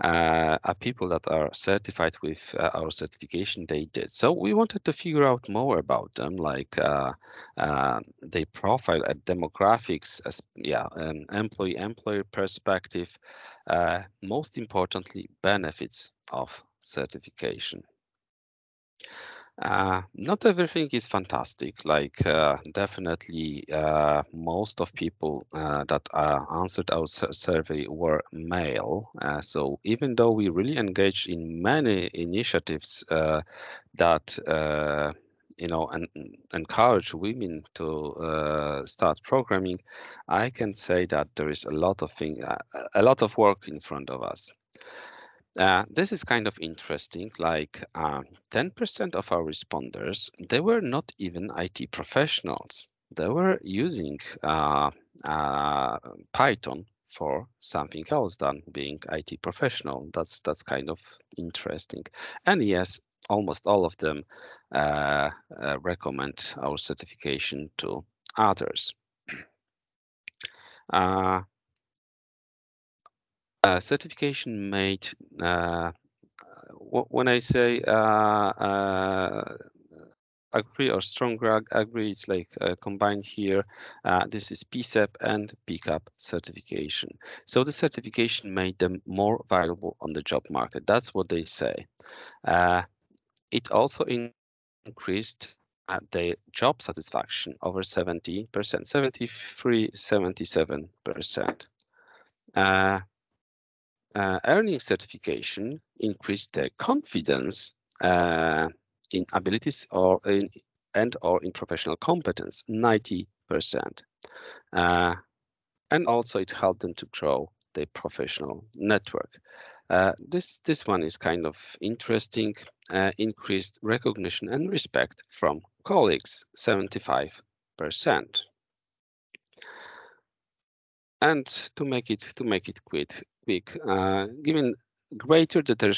uh, people that are certified with uh, our certification they did. So we wanted to figure out more about them like uh, uh profile at demographics as yeah an employee employer perspective uh, most importantly benefits of certification uh, not everything is fantastic. Like uh, definitely, uh, most of people uh, that uh, answered our survey were male. Uh, so even though we really engaged in many initiatives that you know and encourage women to start programming, I can say that there is a lot of thing, a lot of work in front of us. Uh, this is kind of interesting, like 10% um, of our responders, they were not even IT professionals. They were using uh, uh, Python for something else than being IT professional. That's that's kind of interesting. And yes, almost all of them uh, uh, recommend our certification to others. Uh, certification made uh, when I say uh, uh, agree or strong ag- agree. It's like uh, combined here. This is PCEP and PCAP certification. So the certification made them more valuable on the job market. That's what they say. It also in- increased uh, their job satisfaction over 70%, 73, 77%. Uh, uh, earning certification increased their confidence uh, in abilities or in and or in professional competence 90% uh, and also it helped them to grow their professional network. Uh, this this one is kind of interesting uh, increased recognition and respect from colleagues 75% and to make it to make it quick quick uh, given greater deter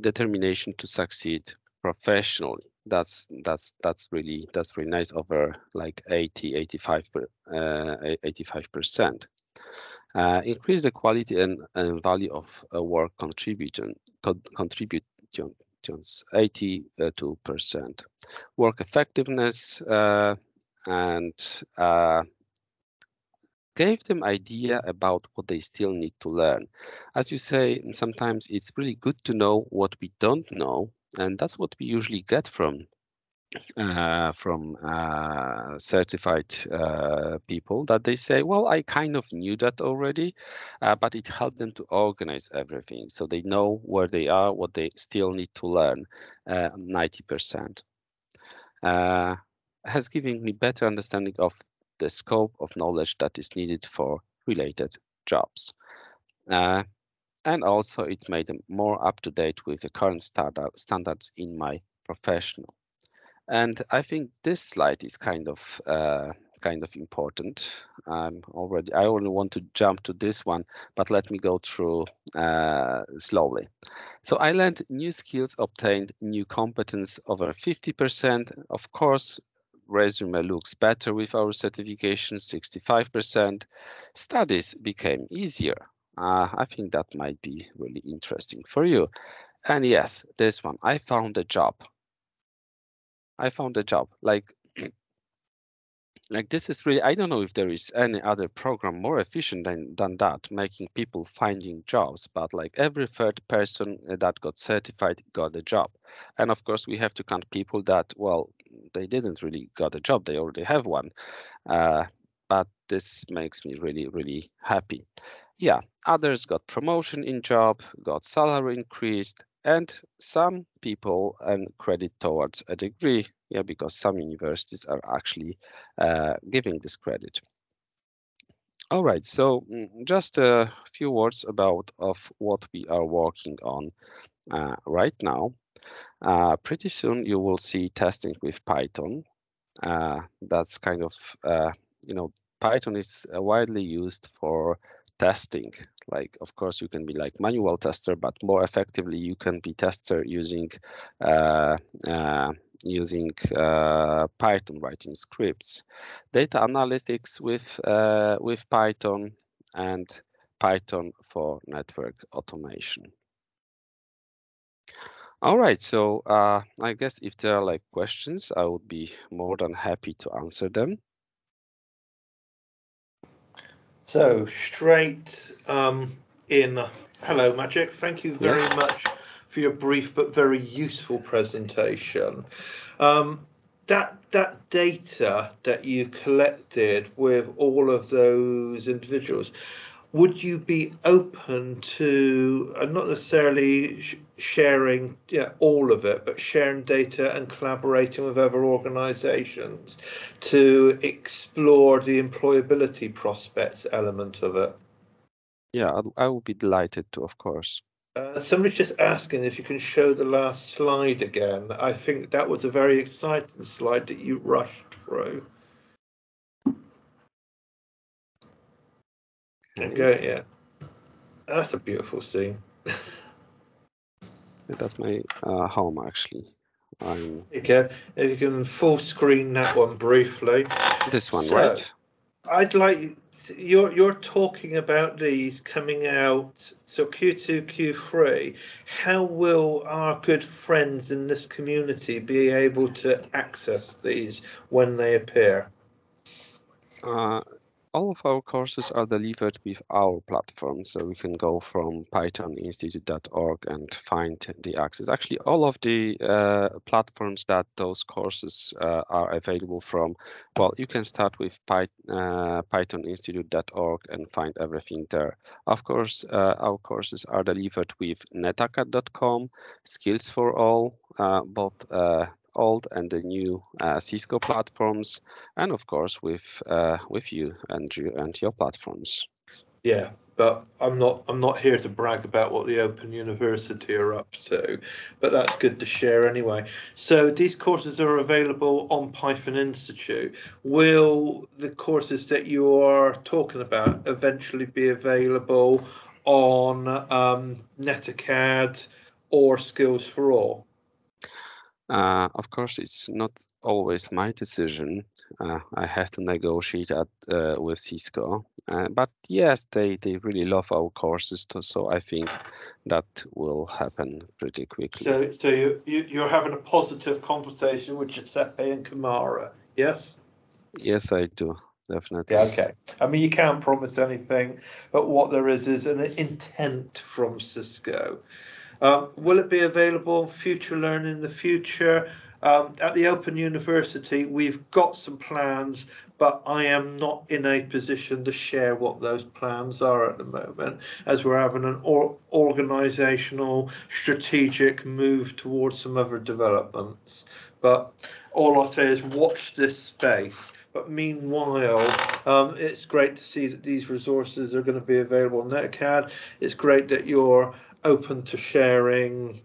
determination to succeed professionally. That's that's that's really that's really nice over like 80 85 uh, 85 percent. Uh, increase the quality and, and value of uh, work contribution co contributions 82 percent. Work effectiveness uh, and uh, gave them idea about what they still need to learn as you say sometimes it's really good to know what we don't know and that's what we usually get from uh, from uh, certified uh, people that they say, well, I kind of knew that already, uh, but it helped them to organize everything so they know where they are, what they still need to learn. 90% uh, uh, has given me better understanding of the scope of knowledge that is needed for related jobs and also it made them more up to date with the current standard, standards in my professional. And I think this slide is kind of uh, kind of important. I'm already I only want to jump to this one, but let me go through uh, slowly. So I learned new skills, obtained new competence over 50%. Of course, resume looks better with our certification, 65%. Studies became easier, uh, I think that might be really interesting for you. And yes, this one, I found a job. I found a job. Like, like this is really, I don't know if there is any other program more efficient than, than that, making people finding jobs, but like every third person that got certified got a job. And of course, we have to count people that, well, they didn't really got a job, they already have one. Uh, but this makes me really, really happy yeah, others got promotion in job, got salary increased, and some people and credit towards a degree, yeah, because some universities are actually uh, giving this credit. All right, so mm, just a few words about of what we are working on uh, right now. Uh, pretty soon you will see testing with Python. Uh, that's kind of, uh, you know, Python is uh, widely used for testing like of course you can be like manual tester but more effectively you can be tester using uh, using python writing scripts data analytics with with python and python for network automation all right so uh, i guess if there are like questions i would be more than happy to answer them So straight um, in. Hello, Maciej. Thank you very yeah. much for your brief but very useful presentation. Um, that that data that you collected with all of those individuals, would you be open to uh, not necessarily sh sharing yeah, all of it, but sharing data and collaborating with other organisations to explore the employability prospects element of it? Yeah, I would be delighted to, of course. Uh, somebody's just asking if you can show the last slide again. I think that was a very exciting slide that you rushed through. Okay, yeah. That's a beautiful scene. That's my uh, home, actually. I'm... Okay, if you can full screen that one briefly. This one, so, right? I'd like you're you're talking about these coming out so Q2 Q3 how will our good friends in this community be able to access these when they appear Uh, all of our courses are delivered with our platform, so we can go from pythoninstitute.org and find the access. Actually, all of the uh, platforms that those courses uh, are available from, well, you can start with Py uh, pythoninstitute.org and find everything there. Of course, uh, our courses are delivered with netacad.com, Skills for All, uh, both uh, old and the new uh, Cisco platforms, and of course with uh, with you Andrew and your platforms. yeah but I'm not I'm not here to brag about what the Open University are up to but that's good to share anyway. So these courses are available on Python Institute. Will the courses that you are talking about eventually be available on um, Netacad or Skills for All Uh, of course, it's not always my decision. Uh, I have to negotiate at, uh, with Cisco, uh, but yes, they they really love our courses, too, so I think that will happen pretty quickly. So, so you, you, you're having a positive conversation with Giuseppe and Kamara, yes? Yes, I do definitely. Yeah, okay. I mean, you can't promise anything, but what there is is an intent from Cisco. Um, will it be available Future Learn in the future? Um, at the Open University, we've got some plans, but I am not in a position to share what those plans are at the moment, as we're having an or- organisational, strategic move towards some other developments. But all I'll say is watch this space. But meanwhile, um, it's great to see that these resources are going to be available on Netacad. It's great that you're open to sharing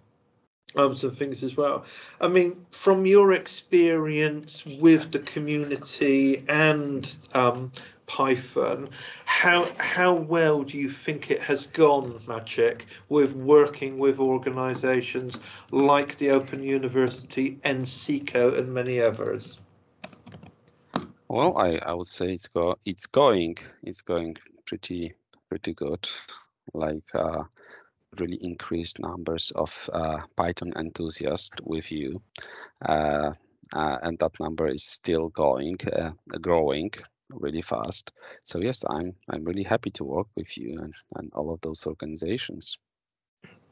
um, some things as well. I mean, from your experience with the community and um, Python, how how well do you think it has gone, Maciej, with working with organisations like the Open University, ENSICO, and many others? Well, I, I would say it's go it's going it's going pretty pretty good. Like uh, really increased numbers of uh, Python enthusiasts with you, uh, uh, and that number is still going uh, growing really fast. So yes, I'm I'm really happy to work with you and, and all of those organizations.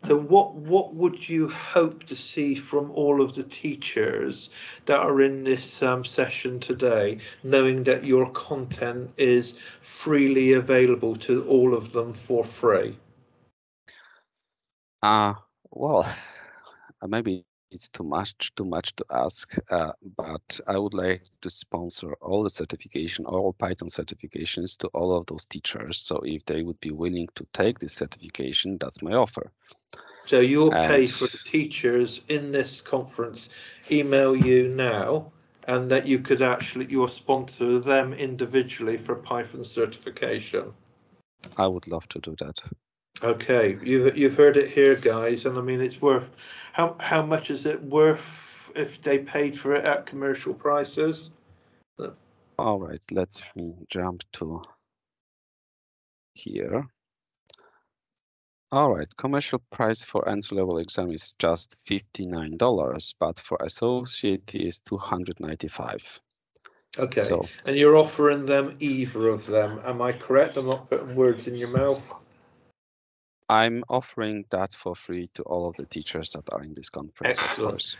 So what what would you hope to see from all of the teachers that are in this um, session today, knowing that your content is freely available to all of them for free? Uh, well, uh, maybe it's too much too much to ask, uh, but I would like to sponsor all the certification, all Python certifications to all of those teachers. So if they would be willing to take this certification, that's my offer. So you'll pay for the teachers in this conference, email you now, and that you could actually you'll sponsor them individually for Python certification. I would love to do that. Okay, you've you've heard it here, guys, and I mean it's worth. How how much is it worth if they paid for it at commercial prices? All right, let's jump to here. All right, commercial price for entry-level exam is just $59, but for associate is 295. Okay, So and you're offering them either of them. Am I correct? I'm not putting words in your mouth. I'm offering that for free to all of the teachers that are in this conference, Excellent.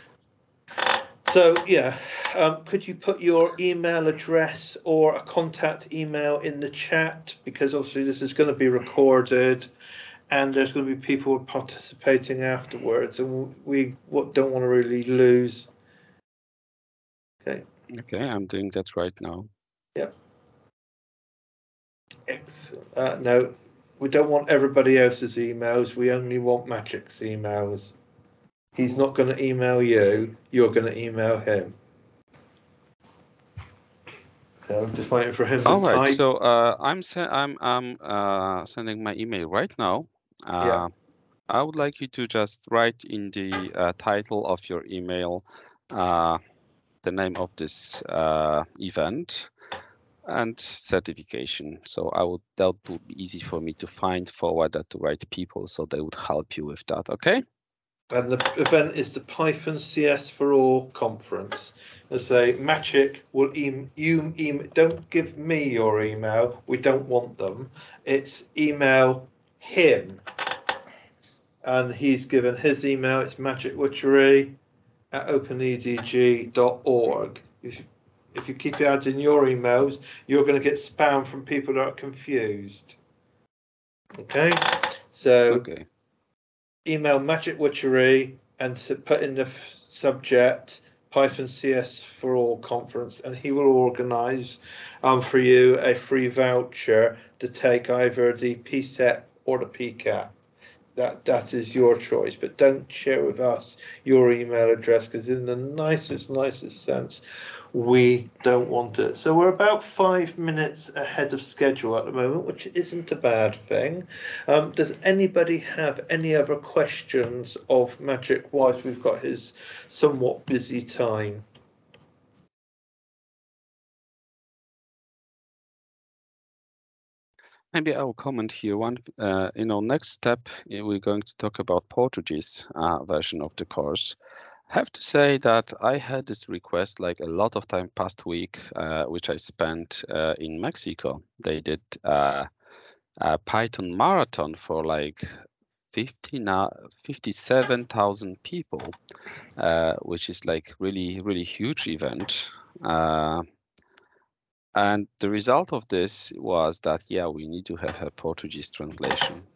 So yeah, um, could you put your email address or a contact email in the chat because obviously this is going to be recorded, and there's going to be people participating afterwards, and we don't want to really lose. Okay. Okay, I'm doing that right now. Ex- uh, no, we don't want everybody else's emails. We only want Maciej's emails. He's not going to email you. You're going to email him. So I'm just waiting for him to All right, type. so uh, I'm se- I'm I'm uh, sending my email right now. Uh, Yeah. I would like you to just write in the uh, title of your email uh, the name of this uh, event, and certification. So I would that would be easy for me to find forward that to right people, so they would help you with that. Okay. And the event is the Python CS for All conference. As say, Maciej will em- you em- don't give me your email. We don't want them. It's email him, and he's given his email. It's magicwitchery at openedg.org. if you keep adding your emails, you're going to get spam from people that are confused. Okay, so Okay. email Maciej Wichary and put in the f- subject Python CS for All conference, and he will organise um, for you a free voucher to take either the PCEP or the PCAP. That that is your choice, but don't share with us your email address because, in the nicest, nicest sense, we don't want it. So we're about five minutes ahead of schedule at the moment, which isn't a bad thing. Um, does anybody have any other questions of Maciej whilst we've got his somewhat busy time? Maybe I will comment here. One, uh, you know, next step uh, we're going to talk about Portuguese uh, version of the course. Have to say that I had this request like a lot of time past week, uh, which I spent uh, in Mexico. They did uh, a Python marathon for like 50 now 57,000 people, uh, which is like really really huge event. Uh, and the result of this was that, yeah, we need to have a Portuguese translation.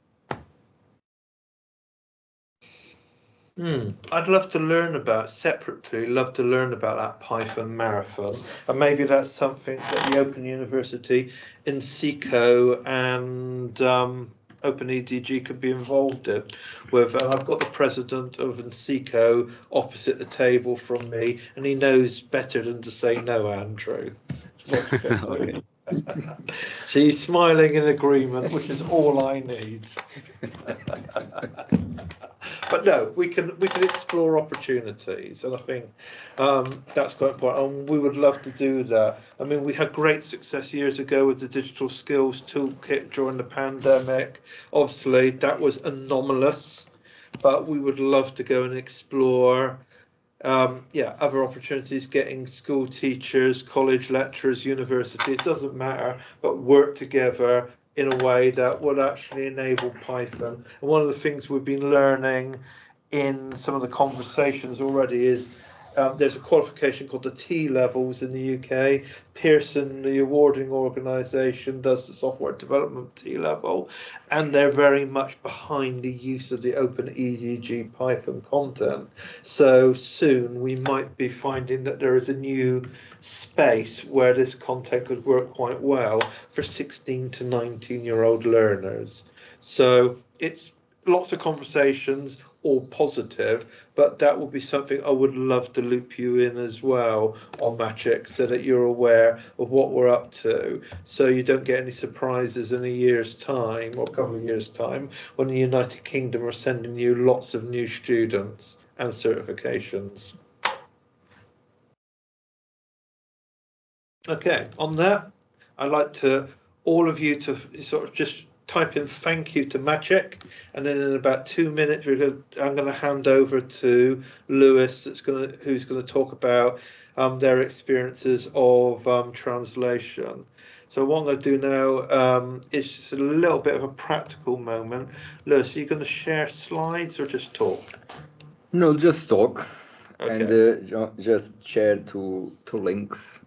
Hmm. I'd love to learn about separately. Love to learn about that Python marathon, and maybe that's something that the Open University, ENSICO, and um, OpenEDG could be involved in. With and I've got the president of ENSICO opposite the table from me, and he knows better than to say no, Andrew. Let's go. Okay. She's smiling in agreement, which is all I need. but no, we can we can explore opportunities, and I think um, that's quite important. And we would love to do that. I mean, we had great success years ago with the digital skills toolkit during the pandemic. Obviously, that was anomalous, but we would love to go and explore. Um, yeah, other opportunities, getting school teachers, college lecturers, university, it doesn't matter, but work together in a way that will actually enable Python. And one of the things we've been learning in some of the conversations already is um, there's a qualification called the T levels in the UK. Pearson, the awarding organisation, does the software development T level, and they're very much behind the use of the Open EDG Python content. So soon we might be finding that there is a new space where this content could work quite well for 16 to 19 year old learners. So it's lots of conversations, all positive, but that would be something I would love to loop you in as well on Maciej so that you're aware of what we're up to. So you don't get any surprises in a year's time or a couple of years' time when the United Kingdom are sending you lots of new students and certifications. Okay, on that, I'd like to all of you to sort of just type in thank you to Maciej, and then in about two minutes, we're going to, I'm going to hand over to Lewis, that's going to, who's going to talk about um, their experiences of um, translation. So what I'm going to do now um, is just a little bit of a practical moment. Lewis, are you going to share slides or just talk? No, just talk Okay. and uh, just share two two links.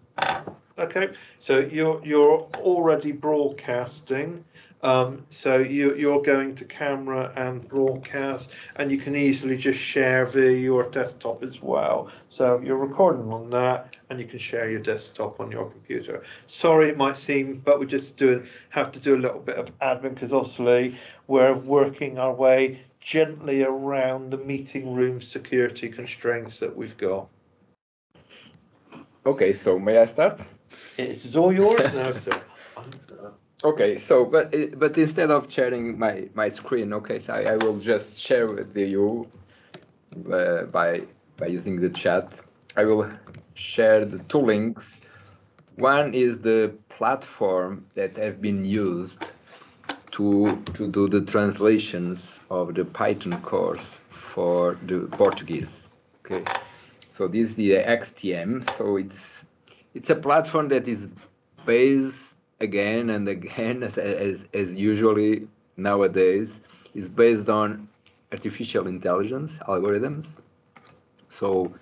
Okay, so you're you're already broadcasting. Um, so you you're going to camera and broadcast, and you can easily just share via your desktop as well. So you're recording on that, and you can share your desktop on your computer. Sorry, it might seem, but we just do have to do a little bit of admin because obviously we're working our way gently around the meeting room security constraints that we've got. Okay, so may I start? It is all yours now, sir. Okay, so but uh, but instead of sharing my my screen, okay, so I, I will just share with you uh, by by using the chat. I will share the two links One is the platform that have been used to to do the translations of the Python course for the Portuguese. Okay, so this is the XTM. So it's it's a platform that is based again and again as as, as usually nowadays is based on artificial intelligence algorithms. So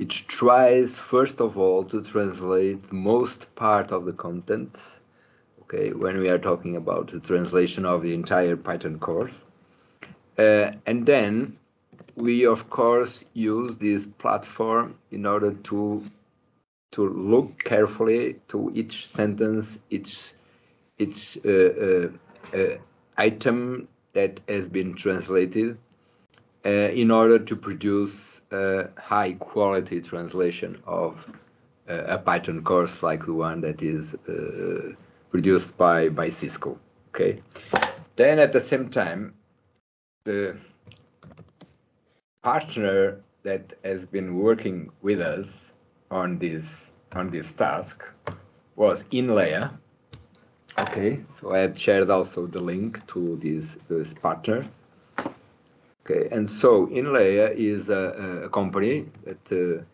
it tries first of all to translate most part of the contents okay when we are talking about the translation of the entire python course uh, and then we of course use this platform in order to to look carefully to each sentence each each uh, uh, uh item that has been translated in order to produce a high quality translation of a Python course like the one that is produced by, by Cisco. Okay. Then at the same time, the partner that has been working with us on this on this task was Inlea. Okay, so I had shared also the link to this this partner. Okay, and so Inlea is a, a company that uh,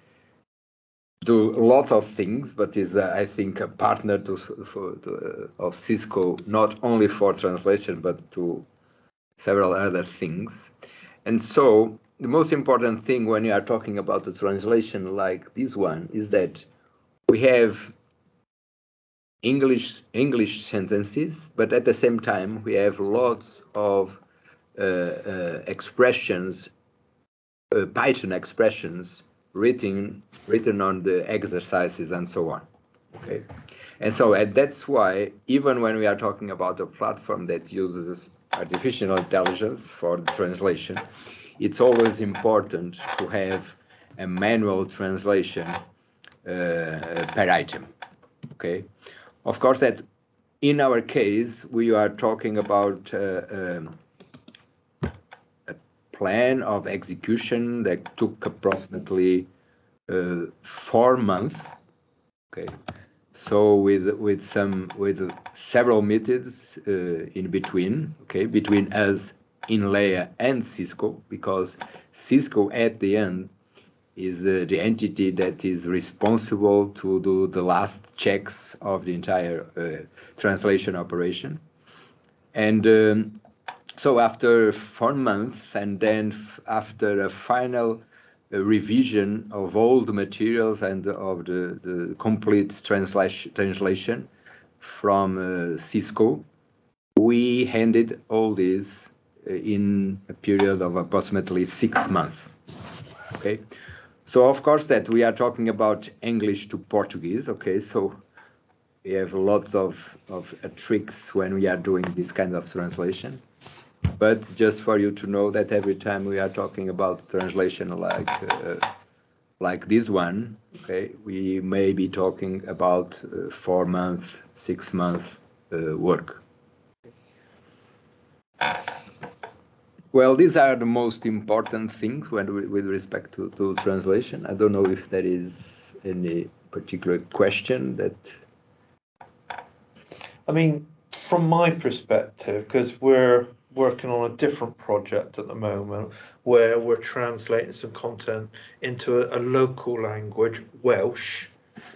do a lot of things, but is uh, I think a partner to, for, to, uh, of Cisco not only for translation but to several other things. And so the most important thing when you are talking about the translation like this one is that we have English English sentences, but at the same time we have lots of uh, uh, expressions, uh, Python expressions written written on the exercises and so on. Okay, and so and that's why even when we are talking about a platform that uses artificial intelligence for the translation, it's always important to have a manual translation uh, per item. Okay, of course that in our case we are talking about uh, um, plan of execution that took approximately uh, four months. Okay, so with with some with several meetings uh, in between. Okay, between us, Inlea, and Cisco, because Cisco at the end is uh, the entity that is responsible to do the last checks of the entire uh, translation operation. And um, so after four months and then after a final uh, revision of all the materials and of the, the complete translation, translation from uh, Cisco, we handed all this uh, in a period of approximately six months. Okay, so of course that we are talking about English to Portuguese. Okay, so we have lots of, of uh, tricks when we are doing this kind of translation but just for you to know that every time we are talking about translation like uh, like this one, okay, we may be talking about uh, four month, six month uh, work. Well, these are the most important things when with respect to, to translation. I don't know if there is any particular question that. I mean, from my perspective, because we're working on a different project at the moment where we're translating some content into a, a local language, Welsh.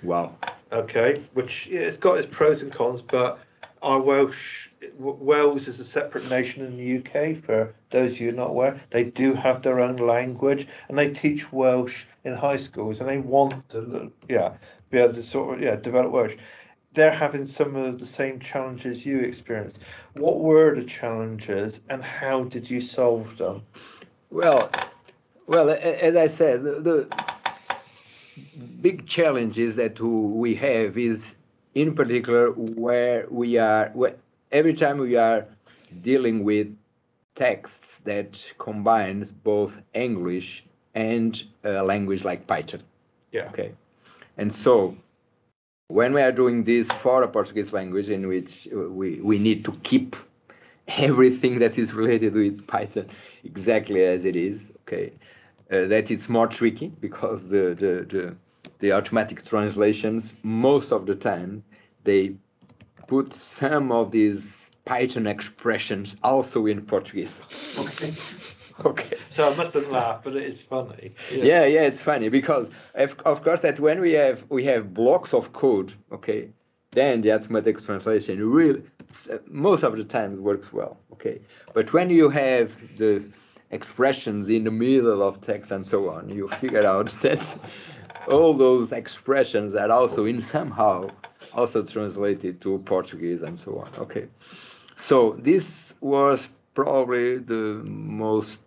Wow. Okay, which yeah, it's got its pros and cons, but our Welsh Wales is a separate nation in the UK. For those of you not aware, they do have their own language, and they teach Welsh in high schools, and they want to, yeah, be able to sort of yeah develop Welsh they're having some of the same challenges you experienced. What were the challenges and how did you solve them? Well, well, as I said, the, the big challenges that we have is in particular where we are, where every time we are dealing with texts that combines both English and a language like Python. Yeah. Okay. And so when we are doing this for a Portuguese language in which we, we need to keep everything that is related with Python exactly as it is, okay, uh, that it's more tricky because the, the, the, the automatic translations, most of the time, they put some of these Python expressions also in Portuguese. Okay. Okay. So I mustn't laugh, but it is funny. Yeah, yeah, it's funny because of, of course that when we have we have blocks of code, okay, then the automatic translation really most of the time works well, okay. But when you have the expressions in the middle of text and so on, you figure out that all those expressions are also in somehow also translated to Portuguese and so on. Okay, so this was probably the most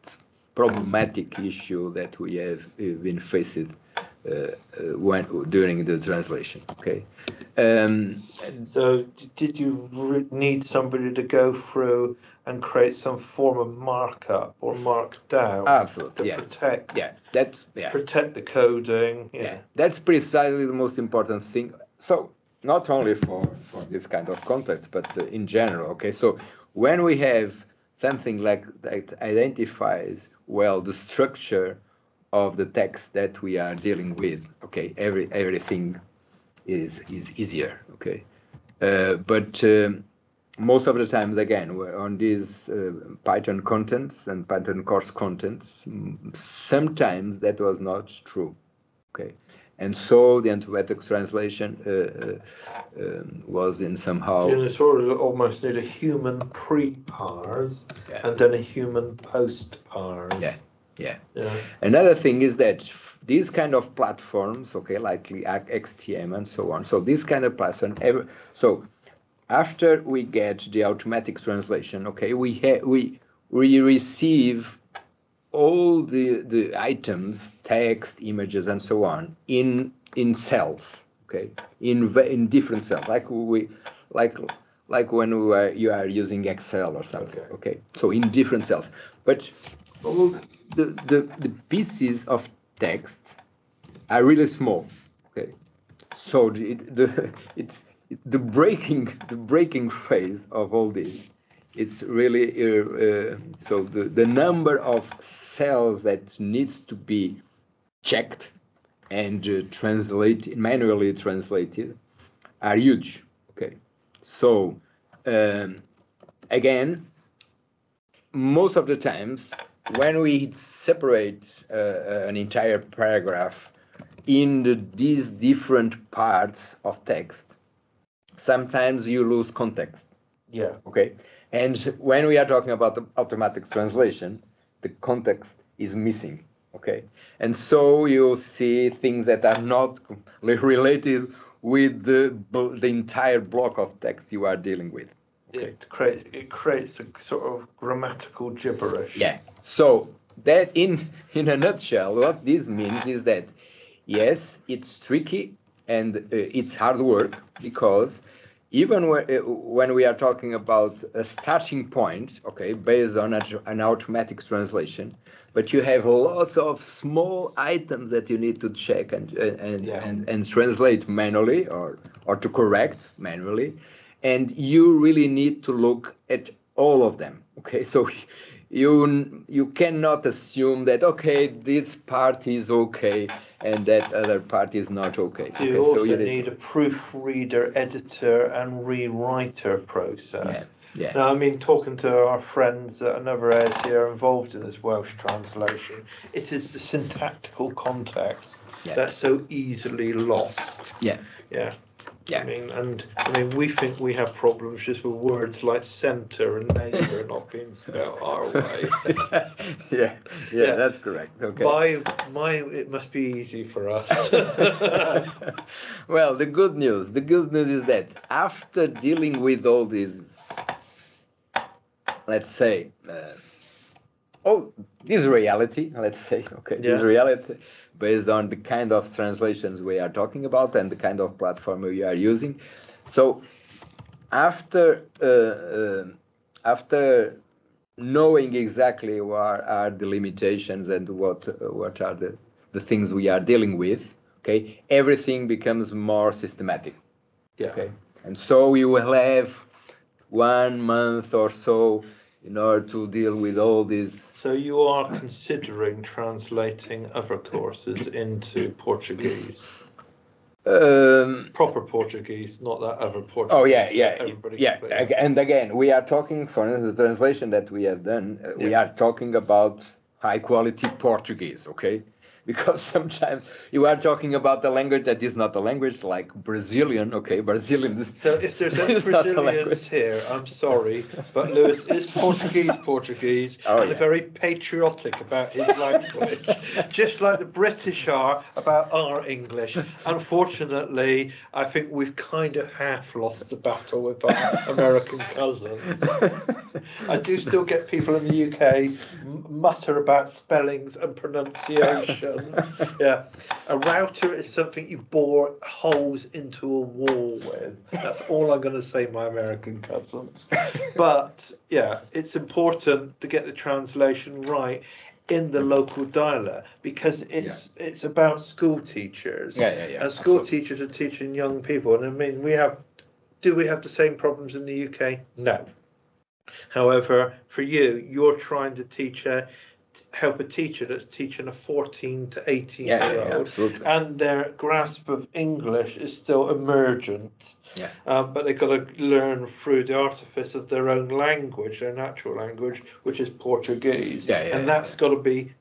problematic issue that we have uh, been faced when during the translation. Okay. Um, So did you need somebody to go through and create some form of markup or markdown to. Yeah. protect Yeah. That's yeah. protect the coding? yeah Yeah. that's precisely the most important thing so not only for for this kind of context but uh, in general okay so when we have something like that identifies well the structure of the text that we are dealing with okay every everything is is easier okay uh, but um, most of the times again we're on these uh, python contents and python course contents mm, sometimes that was not true okay and so the automatic translation uh, uh, um, was in somehow You know, sort of almost need a human pre-pars Yeah. and then a human post-pars. Yeah. Yeah Yeah. Another thing is that these kind of platforms, okay, like XTM and so on. So this kind of platform, ever, so after we get the automatic translation, okay, we ha- we we receive all the the items, text, images, and so on in in cells, okay, in in different cells, like we like like when we are, you are using Excel or something, Okay. okay. So in different cells, but all the, the the pieces of text are really small, okay. So the, the it's the breaking the breaking phase of all this it's really uh, uh, so the, the number of cells that needs to be checked and uh, translated manually translated are huge okay so um, again most of the times when we separate uh, an entire paragraph in the, these different parts of text sometimes you lose context. Yeah. okay? And when we are talking about the automatic translation the context is missing. Okay? And so you see things that are not related with the the entire block of text you are dealing with It creates it creates a sort of grammatical gibberish. yeah so that in in a nutshell what this means is that yes it's tricky and uh, it's hard work because even when, uh, when we are talking about a starting point okay based on a, an automatic translation but you have lots of small items that you need to check and and and, Yeah. and, and translate manually or or to correct manually and you really need to look at all of them okay so you you cannot assume that okay this part is okay and that other part is not okay So you okay, also you need a proofreader, editor, and rewriter process. yeah Now, I mean, talking to our friends at another ASCO involved in this Welsh translation, it is the syntactical context Yeah. that's so easily lost. yeah Yeah. Yeah. I mean, and I mean, we think we have problems just with words like centre and neighbour not being spelled our way. yeah, yeah Yeah. that's correct okay My, my, it must be easy for us. well, the good news, the good news is that after dealing with all these, let's say, uh, oh, this reality, let's say, okay, this reality, based on the kind of translations we are talking about and the kind of platform we are using. So, after uh, uh, after knowing exactly what are the limitations and what uh, what are the, the things we are dealing with, okay, everything becomes more systematic. Yeah. Okay, and so you will have one month or so in order to deal with all these. So you are considering translating other courses into Portuguese? Um, Proper Portuguese, not that other Portuguese. Oh yeah, yeah, yeah. And again, we are talking for instance, the translation that we have done. uh, We are talking about high quality Portuguese, okay? Because sometimes you are talking about a language that is not a language, like Brazilian, okay? Brazilian is So if there's any It's not a Brazilians here, I'm sorry, but Lewis is Portuguese, Portuguese, Oh, and yeah. very patriotic about his language, just like the British are about our English. Unfortunately, I think we've kind of half lost the battle with our American cousins. I do still get people in the UK mutter about spellings and Yeah, a router is something you bore holes into a wall with. That's all I'm going to say, my American cousins. But yeah, it's important to get the translation right in the local dialect because it's it's about school teachers. Yeah, yeah, yeah. And school absolutely. teachers are teaching young people, and I mean, we have. Do we have the same problems in the UK? No. However, for you, you're trying to teach a help a teacher that's teaching a 14 to 18 Yeah, year yeah, yeah, old, and their grasp of English is still emergent. Yeah. Um, but they've got to learn through the artifice of their own language, their natural language, which is Portuguese. Yeah, yeah, and yeah. that's got to be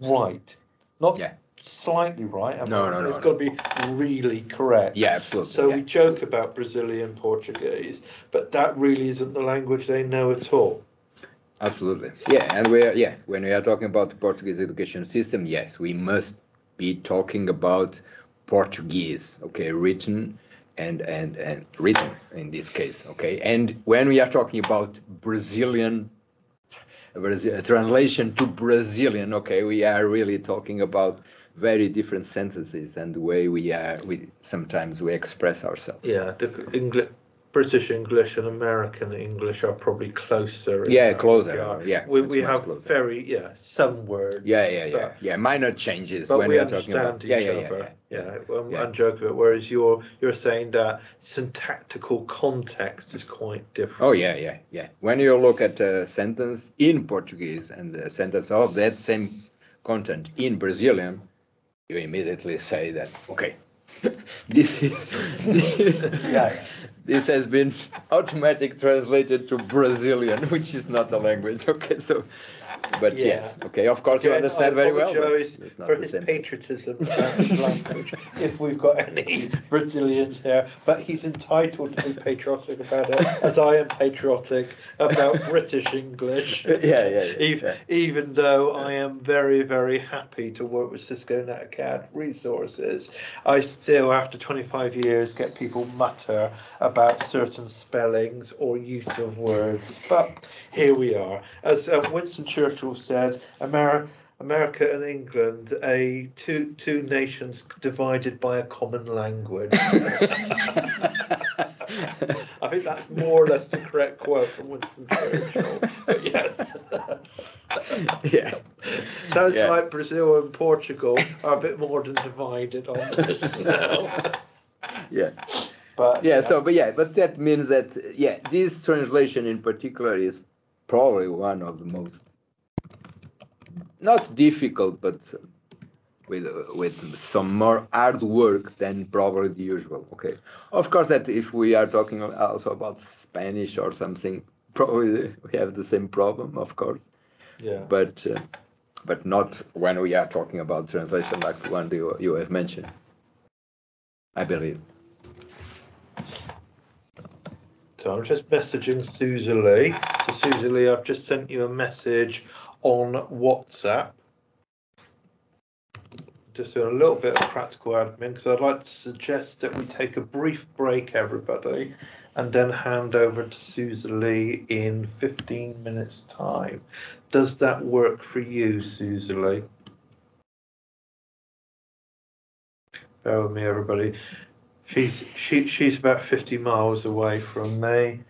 right, not Yeah. slightly right. I No, mean, no, no, It's no. got to be really correct. Yeah, absolutely. So yeah. we joke about Brazilian Portuguese, but that really isn't the language they know at all. Absolutely. Yeah, and we're yeah, when we are talking about the Portuguese education system, yes, we must be talking about Portuguese, okay, written and and and written in this case, okay. And when we are talking about Brazilian Brazil, translation to Brazilian, okay, we are really talking about very different sentences and the way we are we sometimes we express ourselves. Yeah, the English, British English and American English are probably closer. Yeah, closer, regard. yeah, we we have closer. very yeah some words. Yeah, yeah, yeah, but- yeah. Minor changes But when we are talking about each yeah, yeah, yeah, other. yeah, Yeah, I'm, Yeah. I'm joking. About, whereas you're you're saying that syntactical context is quite different. Oh yeah, yeah, yeah. When you look at a sentence in Portuguese and the sentence of that same content in Brazilian, you immediately say that okay, this is Yeah. This has been automatic translated to Brazilian, which is not a language. Okay, so but Yeah. yes, okay. Of course, you understand very well. But it's not for his patriotism language, if we've got any Brazilians here, but he's entitled to be patriotic about it, as I am patriotic about British English. Yeah, yeah, yeah, Even, yeah. even though I am very, very happy to work with Cisco NetAcad resources, I still, after 25 years, get people mutter about certain spellings or use of words. But here we are. As uh, Winston Churchill said, America. America and England, a two two nations divided by a common language. I think that's more or less the correct quote from Winston Churchill. But yes. yeah. Sounds Yeah. like Brazil and Portugal are a bit more than divided on this now. Yeah. But yeah so but yeah but that means that yeah this translation in particular is probably one of the most not difficult but with with some more hard work than probably the usual. Okay. Of course that if we are talking also about spanish or something probably we have the same problem of course. Yeah. but uh, but not when we are talking about translation like the one you, you have mentioned. I believe. So I'm just messaging Susie Lee. So Susie Lee, I've just sent you a message on WhatsApp. Just doing a little bit of practical admin because I'd like to suggest that we take a brief break, everybody, and then hand over to Susie Lee in 15 minutes' time. Does that work for you, Susie Lee? Bear with me, everybody. She's she she's about fifty miles away from me.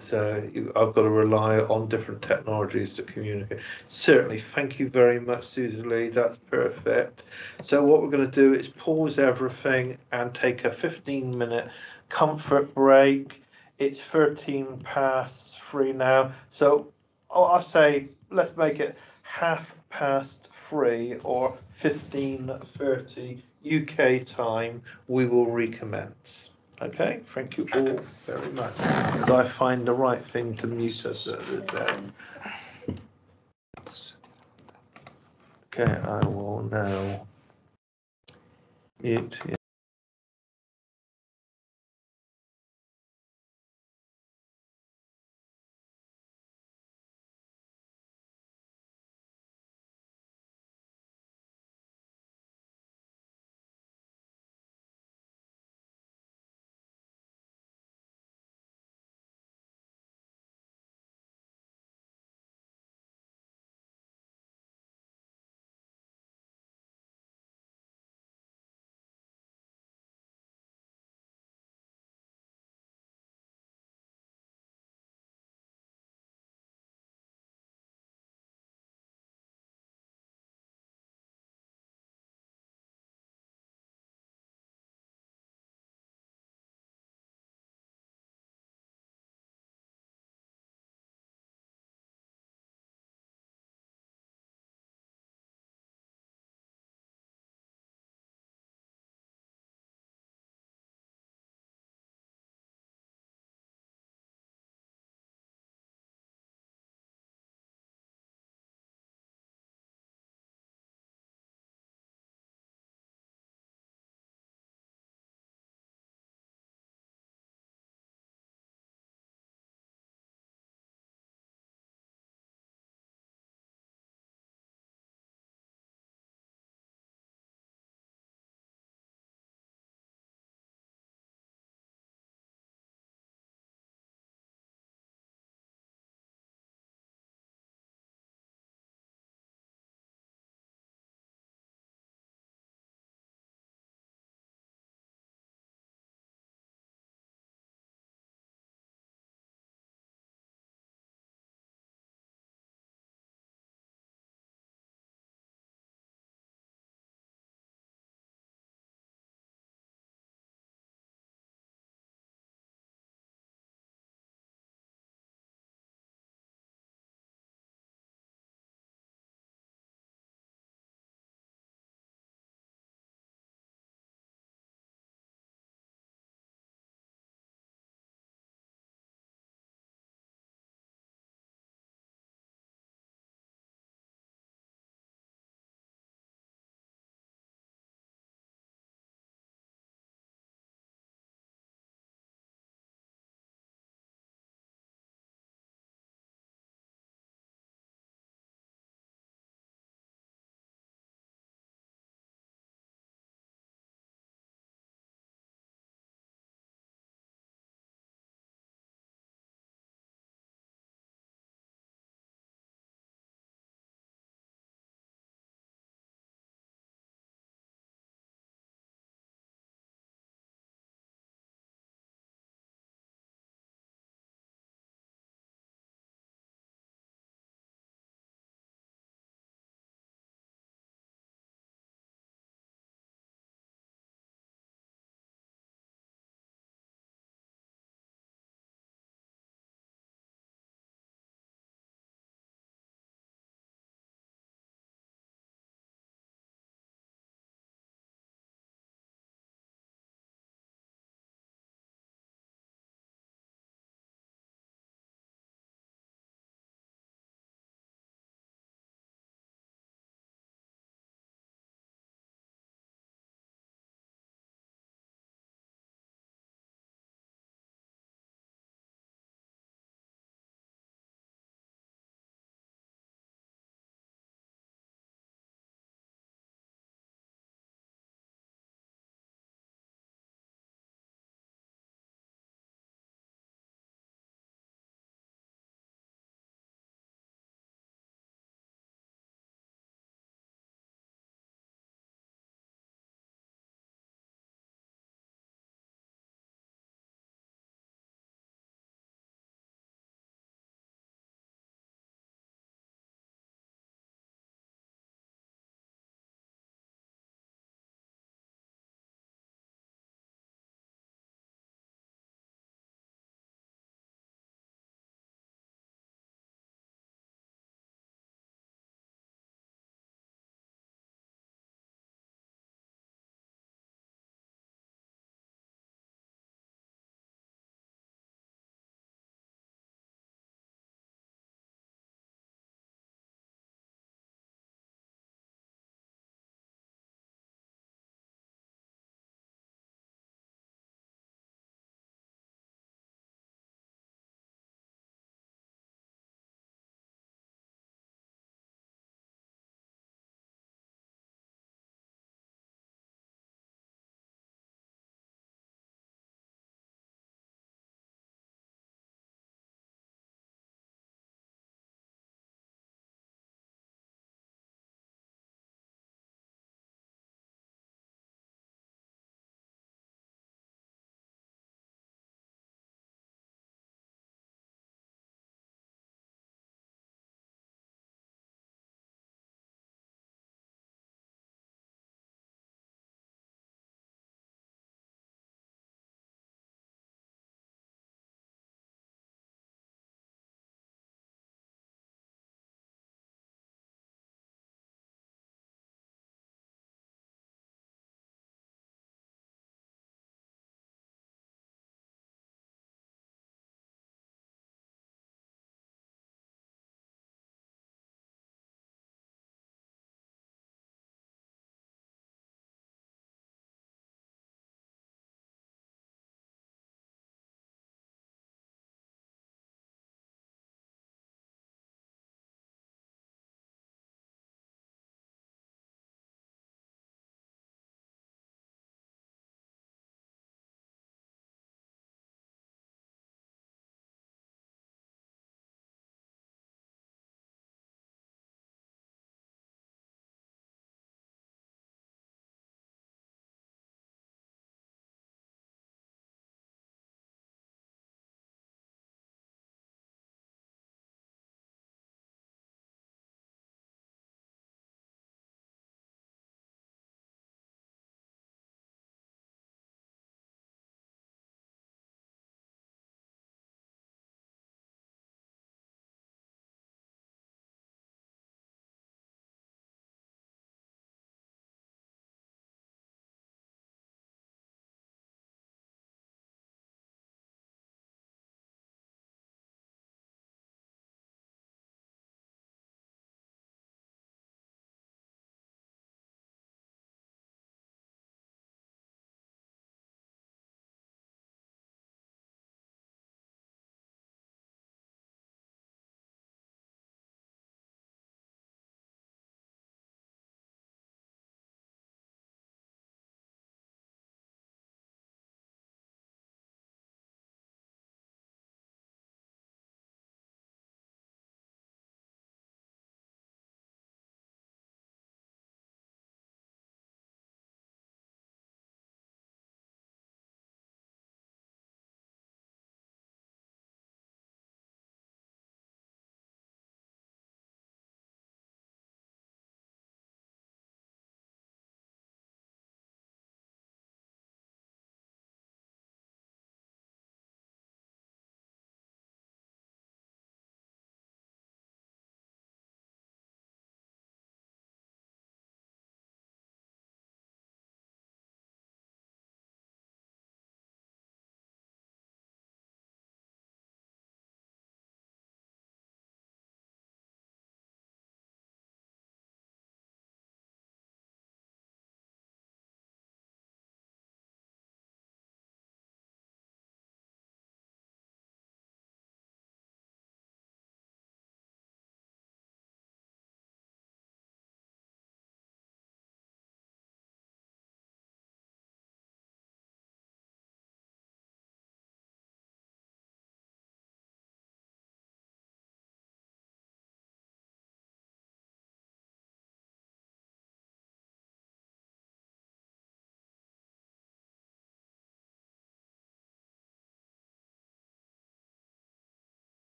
So I've got to rely on different technologies to communicate. Certainly, thank you very much, Susan Lee. That's perfect. So what we're going to do is pause everything and take a fifteen minute comfort break. It's thirteen past three now. So oh, I say let's make it half past three or fifteen thirty UK time, we will recommence. Okay, thank you all very much. I find the right thing to mute us at this end? Okay, I will now mute.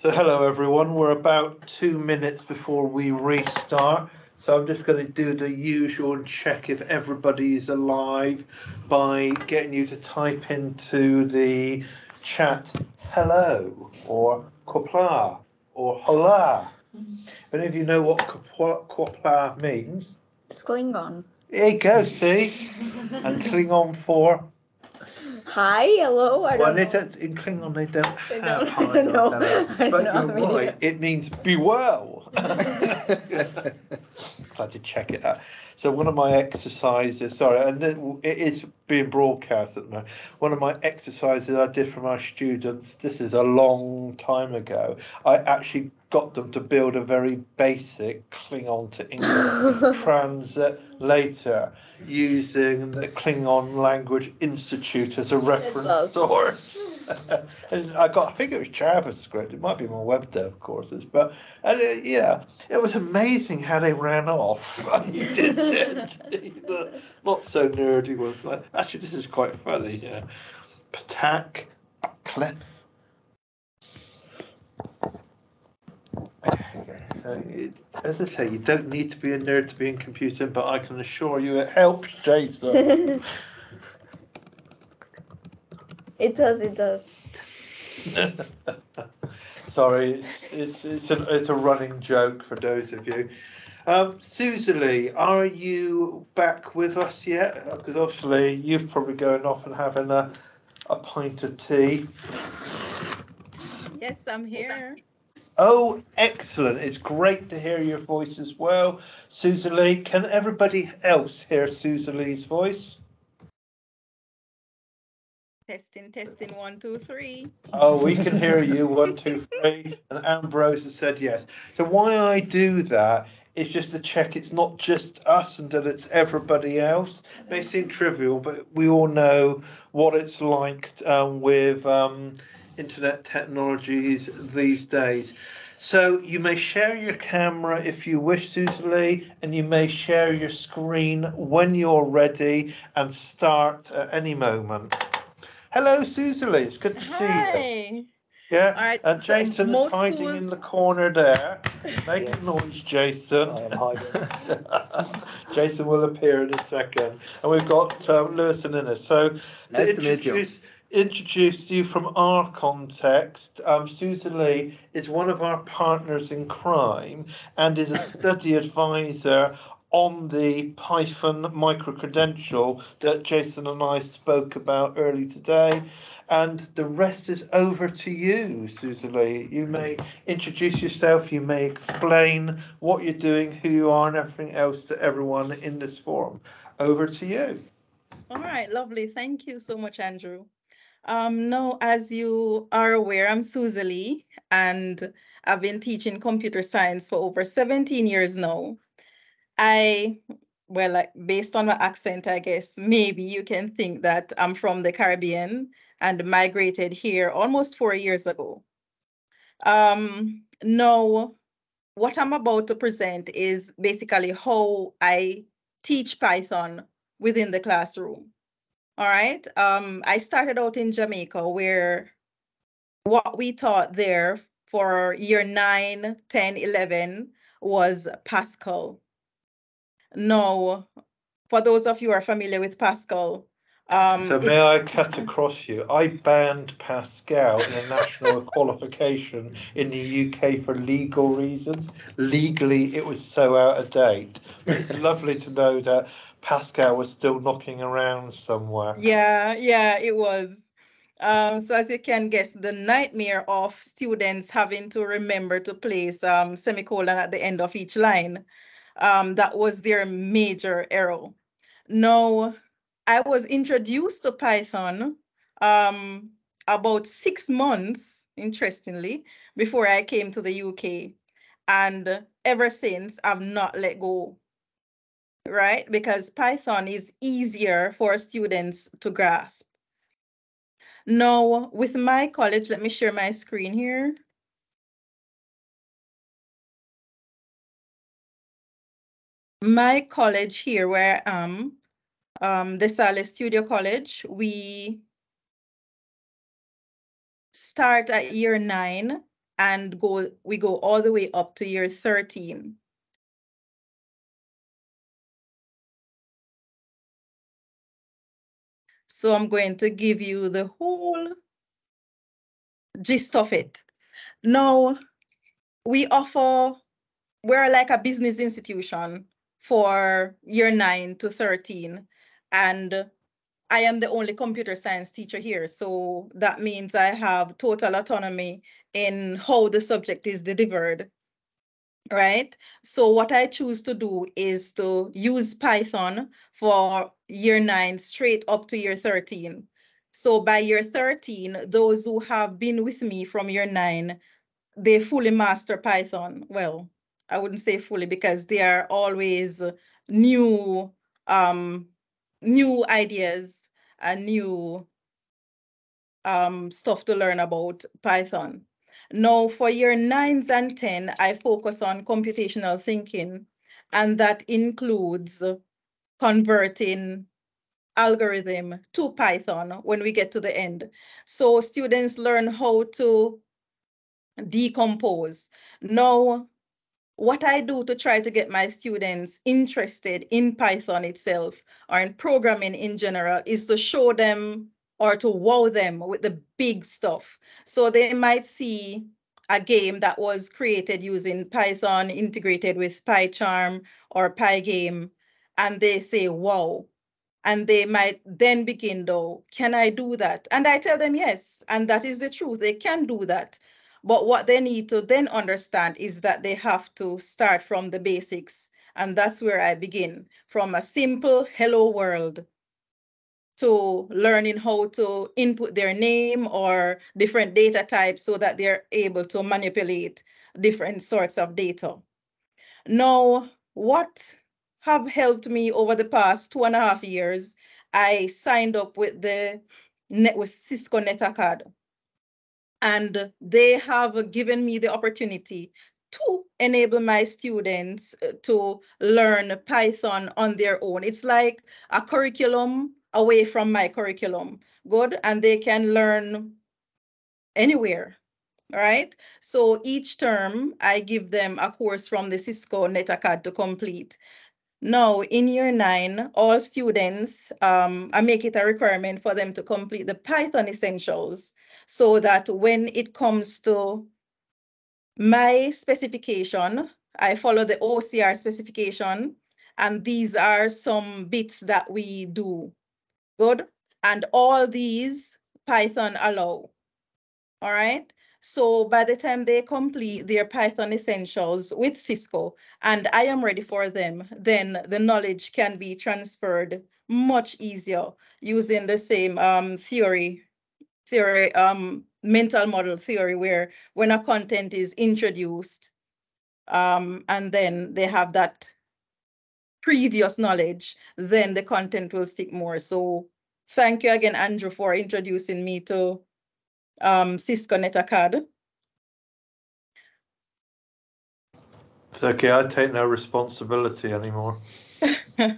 So hello everyone, we're about two minutes before we restart. So I'm just going to do the usual check if everybody's alive by getting you to type into the chat hello or kopla or hola. If any of you know what kopla, kopla means, It's going on. there you go, see? And Klingon for, Hi, hello. I well, they don't, in Klingon they don't I have don't- hi, I don't know. But you're right, it means be well. Glad to check it out. So one of my exercises, sorry, and it it is being broadcast at the moment. One of my exercises I did for my students, this is a long time ago. I actually got them to build a very basic Klingon to English translator using the Klingon Language Institute as a reference source. and I got, I think it was JavaScript. It might be my web dev courses, but and, uh, yeah, it was amazing how they ran off. You did it. Not so nerdy was like. Actually, this is quite funny. Yeah, Patak, Clef. So it, as I say, you don't need to be a nerd to be in computing, but I can assure you it helps, Jason. it does, it does. Sorry, it's it's a it's a running joke for those of you. Um, Susie, are you back with us yet? Because obviously you've probably going off and having a a pint of tea. Yes, I'm here. Oh, excellent! It's great to hear your voice as well, Susie Lee. Can everybody else hear Susie Lee's voice? Testing, testing, one, two, three. Oh, we can hear you. One, two, three. And Ambrose has said yes. So why I do that is just to check it's not just us and that it's everybody else. May seem trivial, but we all know what it's like um, with um, internet technologies these days. So you may share your camera if you wish, Susie Lee, and you may share your screen when you're ready and start at any moment. Hello, Susie Lee. It's good to see you. Hi. Yeah. All right. And so Jason is most hiding in the corner there. Make Yes. a noise, Jason. I am hiding. Jason will appear in a second. And we've got um, Lewis and Innes. So Nice to to meet you. introduce introduce you from our context, um, Susan Lee is one of our partners in crime and is a study advisor on the Python micro-credential that Jason and I spoke about early today. And the rest is over to you, Susan Lee. You may introduce yourself, you may explain what you're doing, who you are, and everything else to everyone in this forum. Over to you. All right, lovely. Thank you so much, Andrew. Um, no, as you are aware, I'm Susie and I've been teaching computer science for over 17 years now. I, well, like, based on my accent, I guess maybe you can think that I'm from the Caribbean and migrated here almost four years ago. Um, no, what I'm about to present is basically how I teach Python within the classroom. All right. Um, I started out in Jamaica where what we taught there for year 9, 10, 11 was Pascal. Now, for those of you who are familiar with Pascal, um, So may I cut across you? I banned Pascal in a national qualification in the UK for legal reasons. Legally, it was so out of date. But it's lovely to know that Pascal was still knocking around somewhere. Yeah, yeah, it was. Um, so as you can guess, the nightmare of students having to remember to place um, semicolon at the end of each line, um, that was their major error. Now, I was introduced to Python um, about six months, interestingly, before I came to the UK. And ever since, I've not let go right? Because Python is easier for students to grasp. Now, with my college, let me share my screen here. My college here where I am, um, the Sale Studio College, we start at year nine and go we go all the way up to year 13. So I'm going to give you the whole gist of it. Now, we offer, we're like a business institution for year nine to 13. And I am the only computer science teacher here. So that means I have total autonomy in how the subject is delivered. Right? So what I choose to do is to use Python for year nine straight up to year 13. So by year 13, those who have been with me from year nine, they fully master Python. Well, I wouldn't say fully because there are always new um, new ideas and new um, stuff to learn about Python. Now, for year nines and 10, I focus on computational thinking, and that includes converting algorithm to Python when we get to the end. So students learn how to decompose. Now, what I do to try to get my students interested in Python itself or in programming in general is to show them or to wow them with the big stuff. So they might see a game that was created using Python integrated with PyCharm or Pygame, and they say, wow. And they might then begin, though, can I do that? And I tell them yes. And that is the truth. They can do that. But what they need to then understand is that they have to start from the basics. And that's where I begin from a simple hello world to learning how to input their name or different data types so that they're able to manipulate different sorts of data. Now, what have helped me over the past two and a half years, I signed up with the net with Cisco NetAcad and they have given me the opportunity to enable my students uh, to learn Python on their own. It's like a curriculum away from my curriculum. Good. And they can learn anywhere. Right. So each term, I give them a course from the Cisco NetAcad to complete. Now, in year nine, all students, um, I make it a requirement for them to complete the Python essentials so that when it comes to my specification, I follow the OCR specification, and these are some bits that we do. Good. And all these Python allow. All right. So by the time they complete their Python essentials with Cisco and I am ready for them, then the knowledge can be transferred much easier using the same um, theory, theory, um, mental model theory where when a content is introduced um, and then they have that previous knowledge, then the content will stick more. So thank you again, Andrew, for introducing me to um, Cisco NetAcad. It's okay, I take no responsibility anymore. All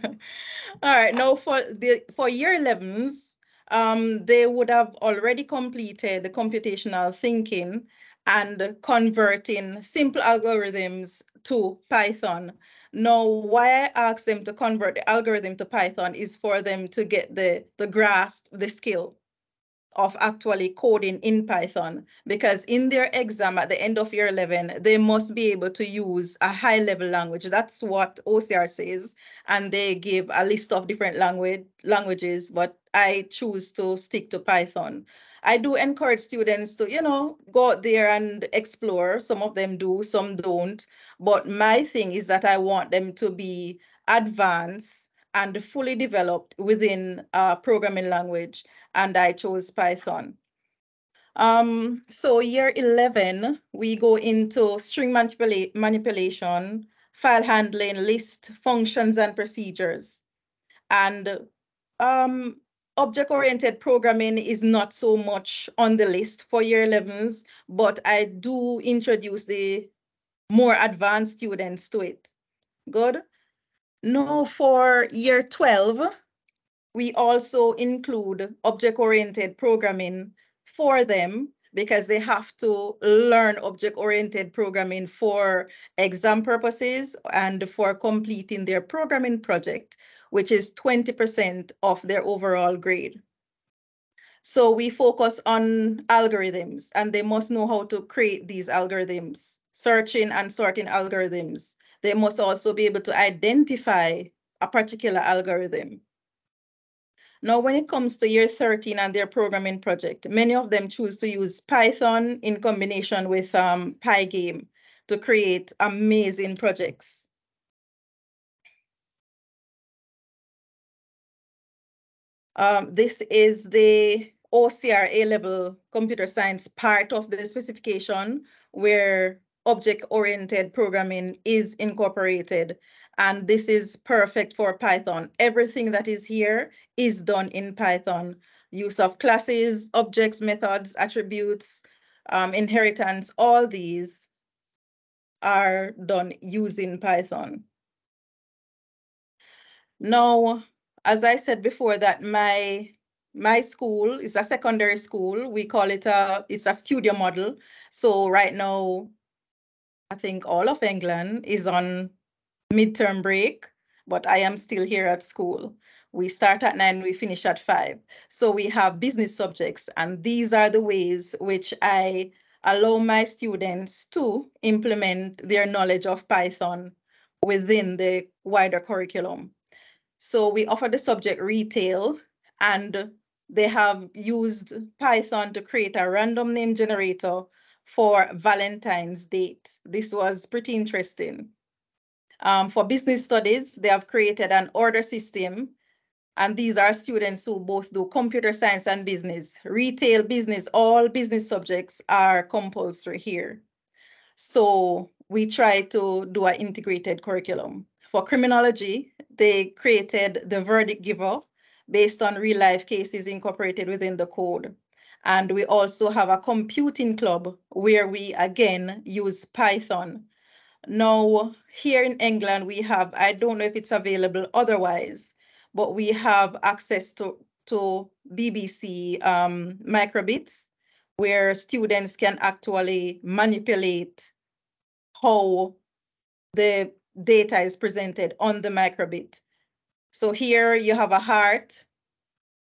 right, now for the for year 11s, um, they would have already completed the computational thinking and converting simple algorithms to Python. Now, why I ask them to convert the algorithm to Python is for them to get the, the grasp, the skill of actually coding in Python because in their exam at the end of year 11, they must be able to use a high level language. That's what OCR says. And they give a list of different language languages, but I choose to stick to Python. I do encourage students to, you know, go out there and explore. Some of them do, some don't. But my thing is that I want them to be advanced and fully developed within a programming language, and I chose Python. Um, so year 11, we go into string manipula manipulation, file handling, list, functions, and procedures. And um, object-oriented programming is not so much on the list for year 11s, but I do introduce the more advanced students to it. Good. No, for year 12, we also include object-oriented programming for them, because they have to learn object-oriented programming for exam purposes and for completing their programming project, which is 20% of their overall grade. So we focus on algorithms and they must know how to create these algorithms, searching and sorting algorithms. They must also be able to identify a particular algorithm. Now, when it comes to year 13 and their programming project, many of them choose to use Python in combination with um, Pygame to create amazing projects. Um, this is the OCR A-level computer science part of the specification where object-oriented programming is incorporated. And this is perfect for Python. Everything that is here is done in Python. Use of classes, objects, methods, attributes, um, inheritance, all these are done using Python. Now, as I said before, that my my school is a secondary school. We call it a it's a studio model. So right now, I think all of England is on midterm break, but I am still here at school. We start at nine, we finish at five. So we have business subjects, and these are the ways which I allow my students to implement their knowledge of Python within the wider curriculum. So we offer the subject retail and they have used Python to create a random name generator for Valentine's date. This was pretty interesting. Um, for business studies, they have created an order system and these are students who both do computer science and business. Retail, business, all business subjects are compulsory here. So we try to do an integrated curriculum. For criminology, they created the verdict giver based on real life cases incorporated within the code. And we also have a computing club where we again use Python. Now, here in England, we have, I don't know if it's available otherwise, but we have access to, to BBC um, microbits where students can actually manipulate how the data is presented on the microbit. So here you have a heart,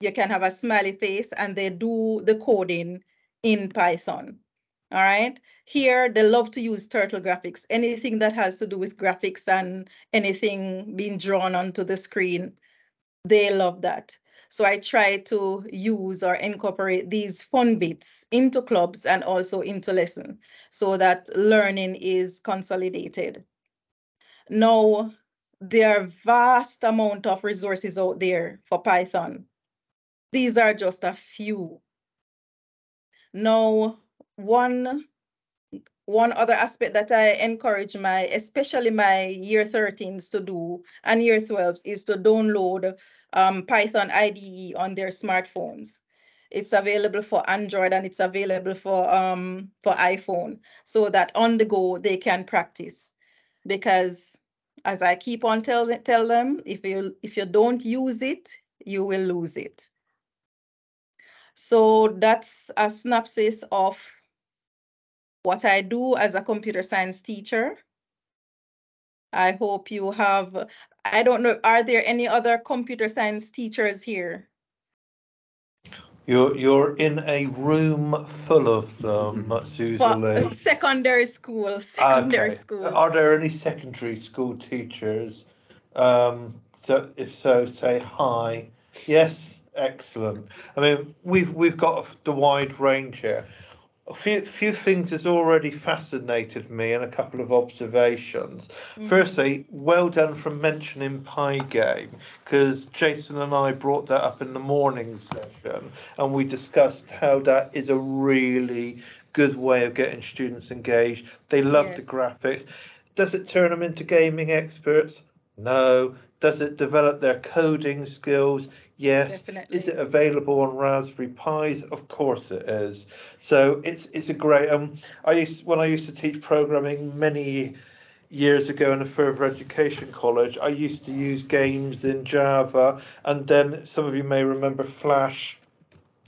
you can have a smiley face, and they do the coding in Python. All right. Here, they love to use turtle graphics. Anything that has to do with graphics and anything being drawn onto the screen, they love that. So I try to use or incorporate these fun bits into clubs and also into lesson so that learning is consolidated. Now, there are vast amount of resources out there for Python. These are just a few. Now, one one other aspect that I encourage my, especially my year 13s to do and year 12s is to download um, Python IDE on their smartphones. It's available for Android and it's available for um, for iPhone so that on the go they can practice. Because as I keep on tell, tell them, if you if you don't use it, you will lose it. So that's a synopsis of what I do as a computer science teacher. I hope you have, I don't know, are there any other computer science teachers here? You're you're in a room full of them, Susan For Lee. secondary school, secondary Okay. school. Are there any secondary school teachers? Um, so if so, say hi. Yes, excellent. I mean, we've we've got the wide range here. A few few things has already fascinated me and a couple of observations. Mhm. Firstly, well done for mentioning Pie Pygame because Jason and I brought that up in the morning session and we discussed how that is a really good way of getting students engaged. They love the graphics. Does it turn them into gaming experts? No. Does it develop their coding skills? Yes. Definitely. Is it available on Raspberry Pis? Of course it is. So it's it's a great. Um, I used when I used to teach programming many years ago in a further education college. I used to use games in Java, and then some of you may remember Flash,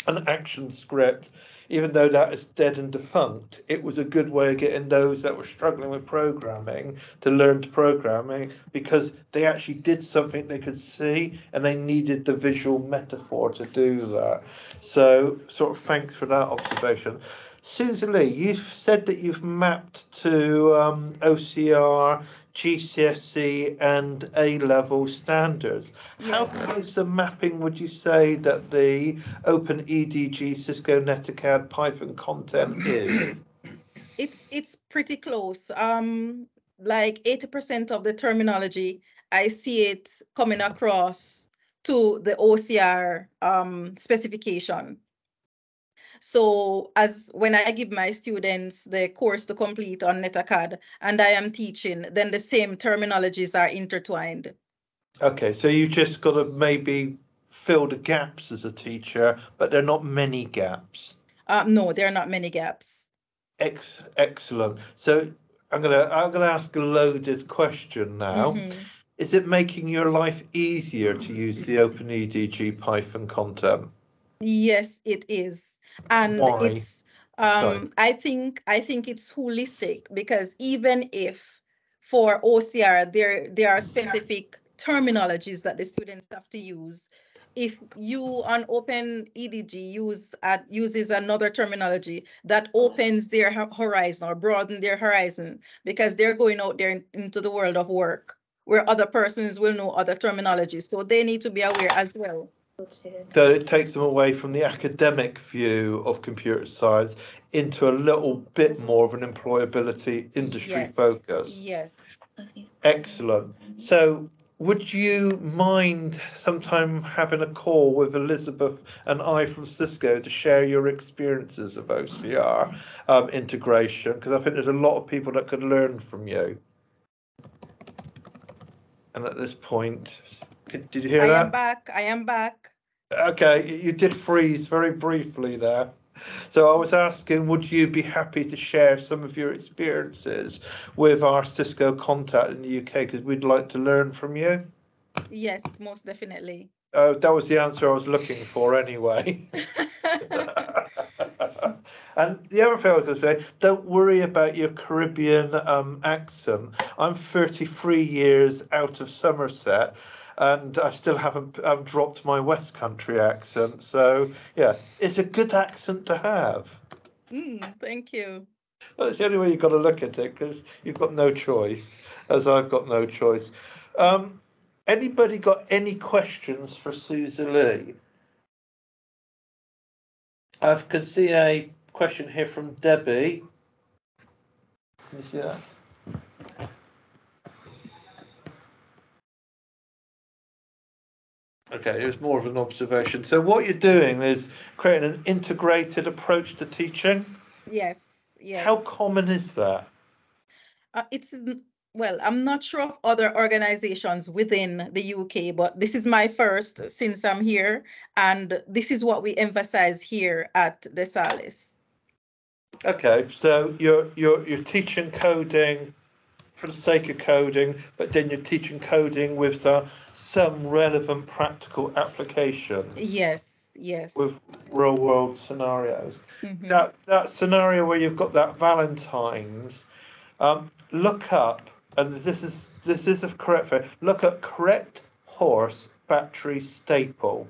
an ActionScript. Even though that is dead and defunct, it was a good way of getting those that were struggling with programming to learn to programming because they actually did something they could see and they needed the visual metaphor to do that. So, sort of thanks for that observation. Susan Lee, you've said that you've mapped to um, OCR, GCSE, and A level standards. How Yes. close the mapping would you say that the Open EDG Cisco NetAcad Python content is? It's it's pretty close. Um, like eighty percent of the terminology, I see it coming across to the OCR um, specification. So as when I give my students the course to complete on NetAcad and I am teaching, then the same terminologies are intertwined. Okay, so you just got to maybe fill the gaps as a teacher, but there are not many gaps. Uh, no, there are not many gaps. Ex- excellent. So I'm gonna I'm gonna ask a loaded question now. Mhm. Is it making your life easier to use the OpenEDG Python content? Yes, it is. And Why? it's um I think I think it's holistic because even if for OCR there there are specific terminologies that the students have to use. If you on Open EDG use uh, uses another terminology that opens their horizon or broaden their horizon because they're going out there in- into the world of work where other persons will know other terminologies. So they need to be aware as well. So it takes them away from the academic view of computer science into a little bit more of an employability industry Yes, focus. Yes. Excellent. So would you mind sometime having a call with Elizabeth and I from Cisco to share your experiences of OCR um, integration? Because I think there's a lot of people that could learn from you. And at this point, did you hear I that? am back. I am back. Okay, you did freeze very briefly there. So I was asking, would you be happy to share some of your experiences with our Cisco contact in the UK? Because we'd like to learn from you. Yes, most definitely. Uh, that was the answer I was looking for anyway. and the other thing I was going to say, don't worry about your Caribbean um, accent. I'm 33 years out of Somerset and I still haven't um, dropped my West Country accent. So, yeah, it's a good accent to have. Mm, thank you. Well, it's the only way you've got to look at it because you've got no choice, as I've got no choice. Um, anybody got any questions for Susan Lee? I can see a question here from Debbie. Can you see that? Okay, it was more of an observation. So what you're doing is creating an integrated approach to teaching. Yes, yes. How common is that? Uh, it's well, I'm not sure of other organizations within the UK, but this is my first since I'm here, and this is what we emphasize here at the Salis. Okay, so you're you're you're teaching coding for the sake of coding, but then you're teaching coding with uh, some relevant practical application. Yes, yes. with real world scenarios. Mhm. That that scenario where you've got that Valentine's, um, look up, and this is this is a correct thing. Look at correct horse battery staple.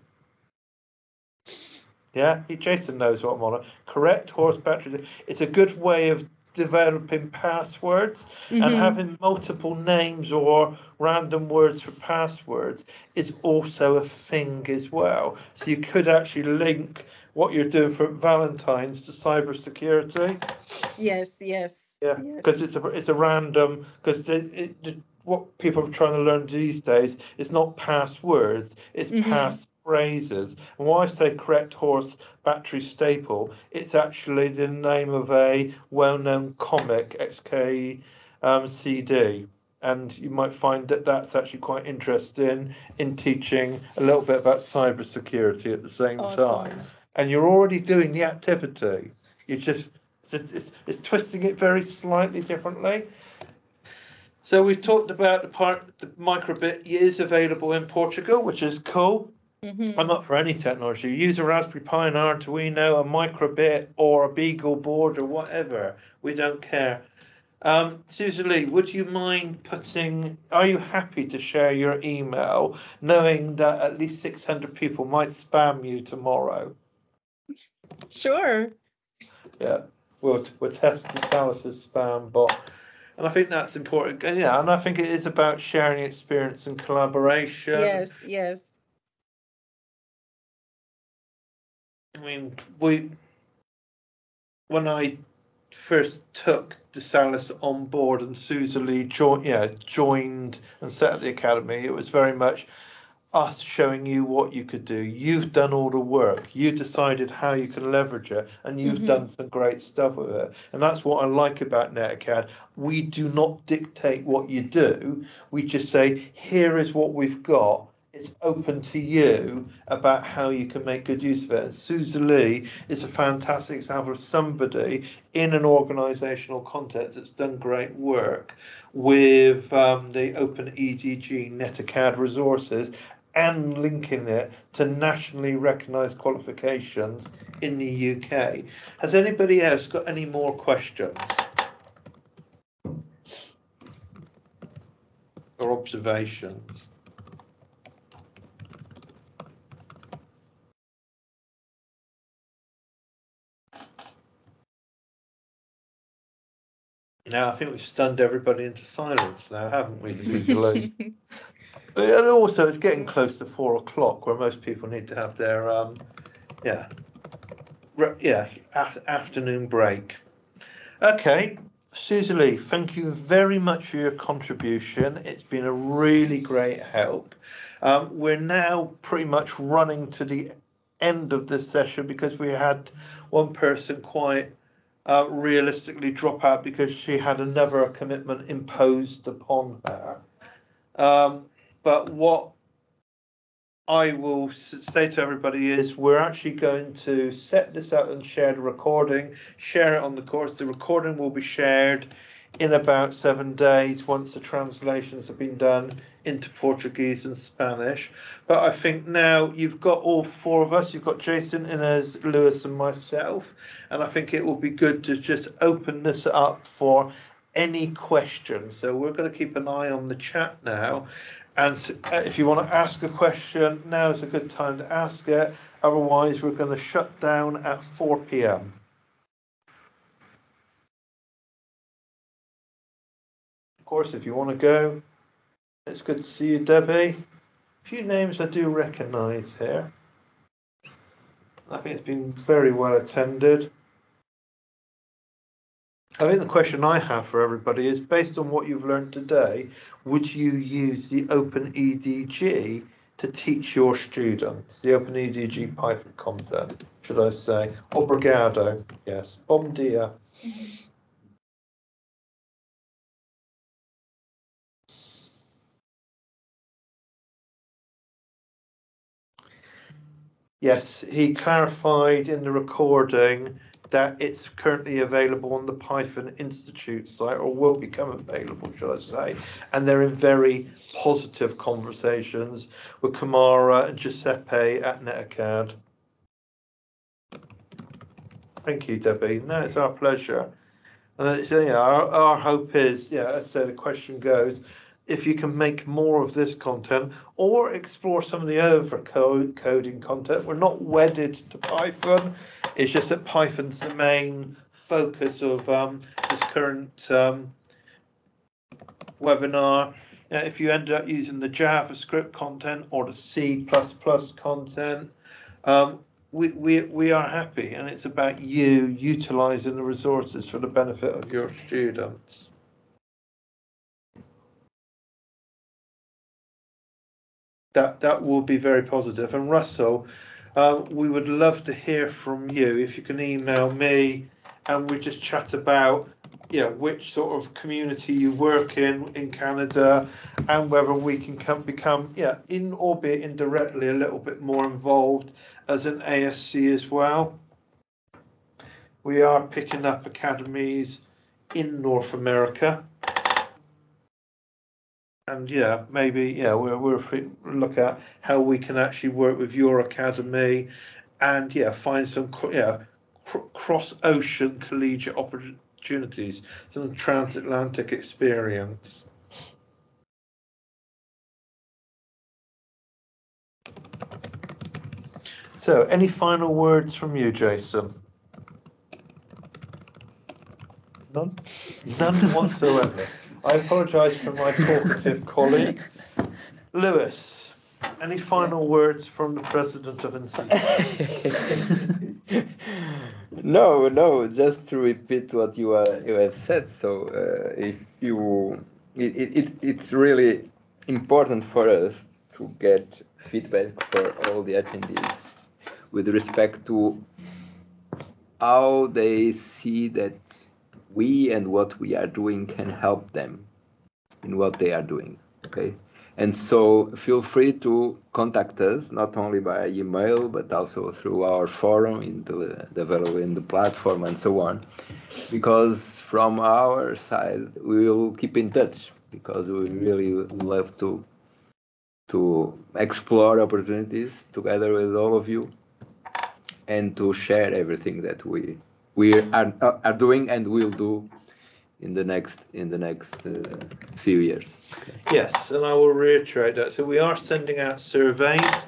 Yeah, Jason knows what I'm on. Correct horse battery. It's a good way of developing passwords and Mhm. having multiple names or random words for passwords is also a thing as well. So you could actually link what you're doing for Valentine's to cybersecurity. Yes, yes. Yeah, yes. because it's a it's a random because what people are trying to learn these days is not passwords, it's Mhm. pass phrases. And when I say correct horse battery staple, it's actually the name of a well-known comic, XK um, CD. And you might find that that's actually quite interesting in teaching a little bit about cybersecurity at the same Awesome. time. And you're already doing the activity. You just it's, it's, it's twisting it very slightly differently. So we've talked about the part the microbit is available in Portugal, which is cool. Mhm. I'm up for any technology. Use a Raspberry Pi, an Arduino, a microbit, or a Beagle board, or whatever. We don't care. Um, Susan Lee, would you mind putting? Are you happy to share your email, knowing that at least 600 people might spam you tomorrow? Sure. Yeah, we'll we'll test the Salus's spam bot, and I think that's important. And yeah, and I think it is about sharing experience and collaboration. Yes, yes. I mean, we when I first took DeSalis on board and Susan Lee joined, yeah, joined and set up the academy, it was very much us showing you what you could do. You've done all the work. You decided how you can leverage it, and you've Mhm. done some great stuff with it. And that's what I like about NetAcad. We do not dictate what you do. We just say, here is what we've got. It's open to you about how you can make good use of it. And Susan Lee is a fantastic example of somebody in an organizational context that's done great work with um, the Open EDG NetAcad resources and linking it to nationally recognized qualifications in the UK. Has anybody else got any more questions? Or observations? Now, I think we've stunned everybody into silence now, haven't we, And also, it's getting close to four o'clock, where most people need to have their, um, yeah, re- yeah, af- afternoon break. Okay, Susan Lee, thank you very much for your contribution. It's been a really great help. Um, we're now pretty much running to the end of this session because we had one person quite uh, realistically drop out because she had another commitment imposed upon her. Um, but what I will say to everybody is we're actually going to set this out and share the recording, share it on the course. The recording will be shared in about seven days once the translations have been done into Portuguese and Spanish. But I think now you've got all four of us. You've got Jason, Inez, Lewis, and myself. And I think it will be good to just open this up for any questions. So we're going to keep an eye on the chat now. And uh, if you want to ask a question, now is a good time to ask it. Otherwise, we're going to shut down at 4 p.m. Of course, if you want to go, it's good to see you, Debbie. A few names I do recognise here. I think it's been very well attended. I think the question I have for everybody is based on what you've learned today, would you use the Open EDG to teach your students the Open EDG Python content, should I say? Obrigado, yes. Bom dia. Yes, he clarified in the recording that it's currently available on the Python Institute site or will become available, shall I say. And they're in very positive conversations with Kamara and Giuseppe at NetAcad. Thank you, Debbie. No, it's our pleasure. And uh, it's, yeah, our, our hope is, yeah, as I the question goes, if you can make more of this content or explore some of the other coding content. We're not wedded to Python. It's just that Python's the main focus of um, this current um, webinar. Uh, if you end up using the JavaScript content or the C++ content, um, we, we, we are happy and it's about you utilizing the resources for the benefit of your students. That that will be very positive. And Russell, uh, we would love to hear from you if you can email me, and we just chat about yeah which sort of community you work in in Canada, and whether we can come become yeah in albeit indirectly a little bit more involved as an ASC as well. We are picking up academies in North America. And yeah, maybe yeah, we're we're free, look at how we can actually work with your academy, and yeah, find some yeah cr- cross ocean collegiate opportunities, some transatlantic experience. So, any final words from you, Jason? None? None whatsoever. I apologise for my talkative colleague. Lewis, any final words from the president of NC? no, no, just to repeat what you are, you have said. So uh, if you, it, it, it, it's really important for us to get feedback for all the attendees with respect to how they see that we and what we are doing can help them in what they are doing. Okay. And so feel free to contact us, not only by email, but also through our forum in the developing the platform and so on. Because from our side, we will keep in touch because we really love to to explore opportunities together with all of you and to share everything that we we are, are doing and will do in the next in the next uh, few years. Yes, and I will reiterate that. So we are sending out surveys.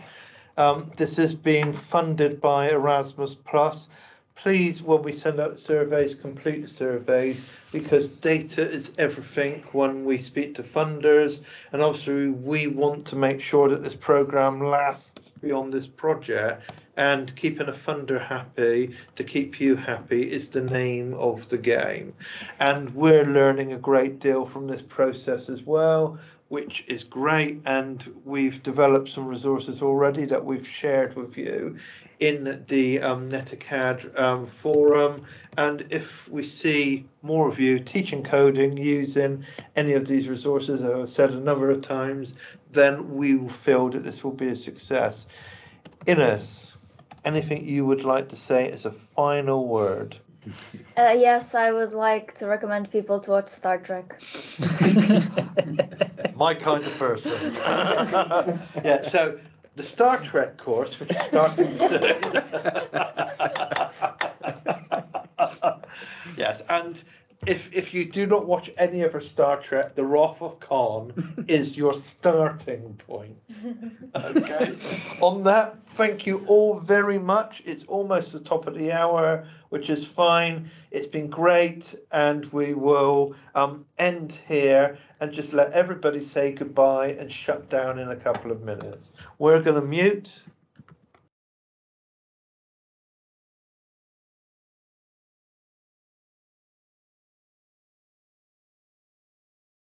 Um, this is being funded by Erasmus Plus. Please, when we send out surveys, complete the surveys because data is everything when we speak to funders. And obviously, we want to make sure that this program lasts beyond this project and keeping a funder happy to keep you happy is the name of the game. And we're learning a great deal from this process as well, which is great. And we've developed some resources already that we've shared with you in the um, NetAcad um, forum. And if we see more of you teaching coding using any of these resources, as I've said a number of times, then we will feel that this will be a success. Ines, anything you would like to say as a final word? Uh, yes, I would like to recommend people to watch Star Trek. My kind of person. yeah, so the Star Trek course, which is starting today. yes, and if if you do not watch any of Star Trek, The Wrath of Khan is your starting point. Okay. On that, thank you all very much. It's almost the top of the hour, which is fine. It's been great, and we will um, end here and just let everybody say goodbye and shut down in a couple of minutes. We're going to mute.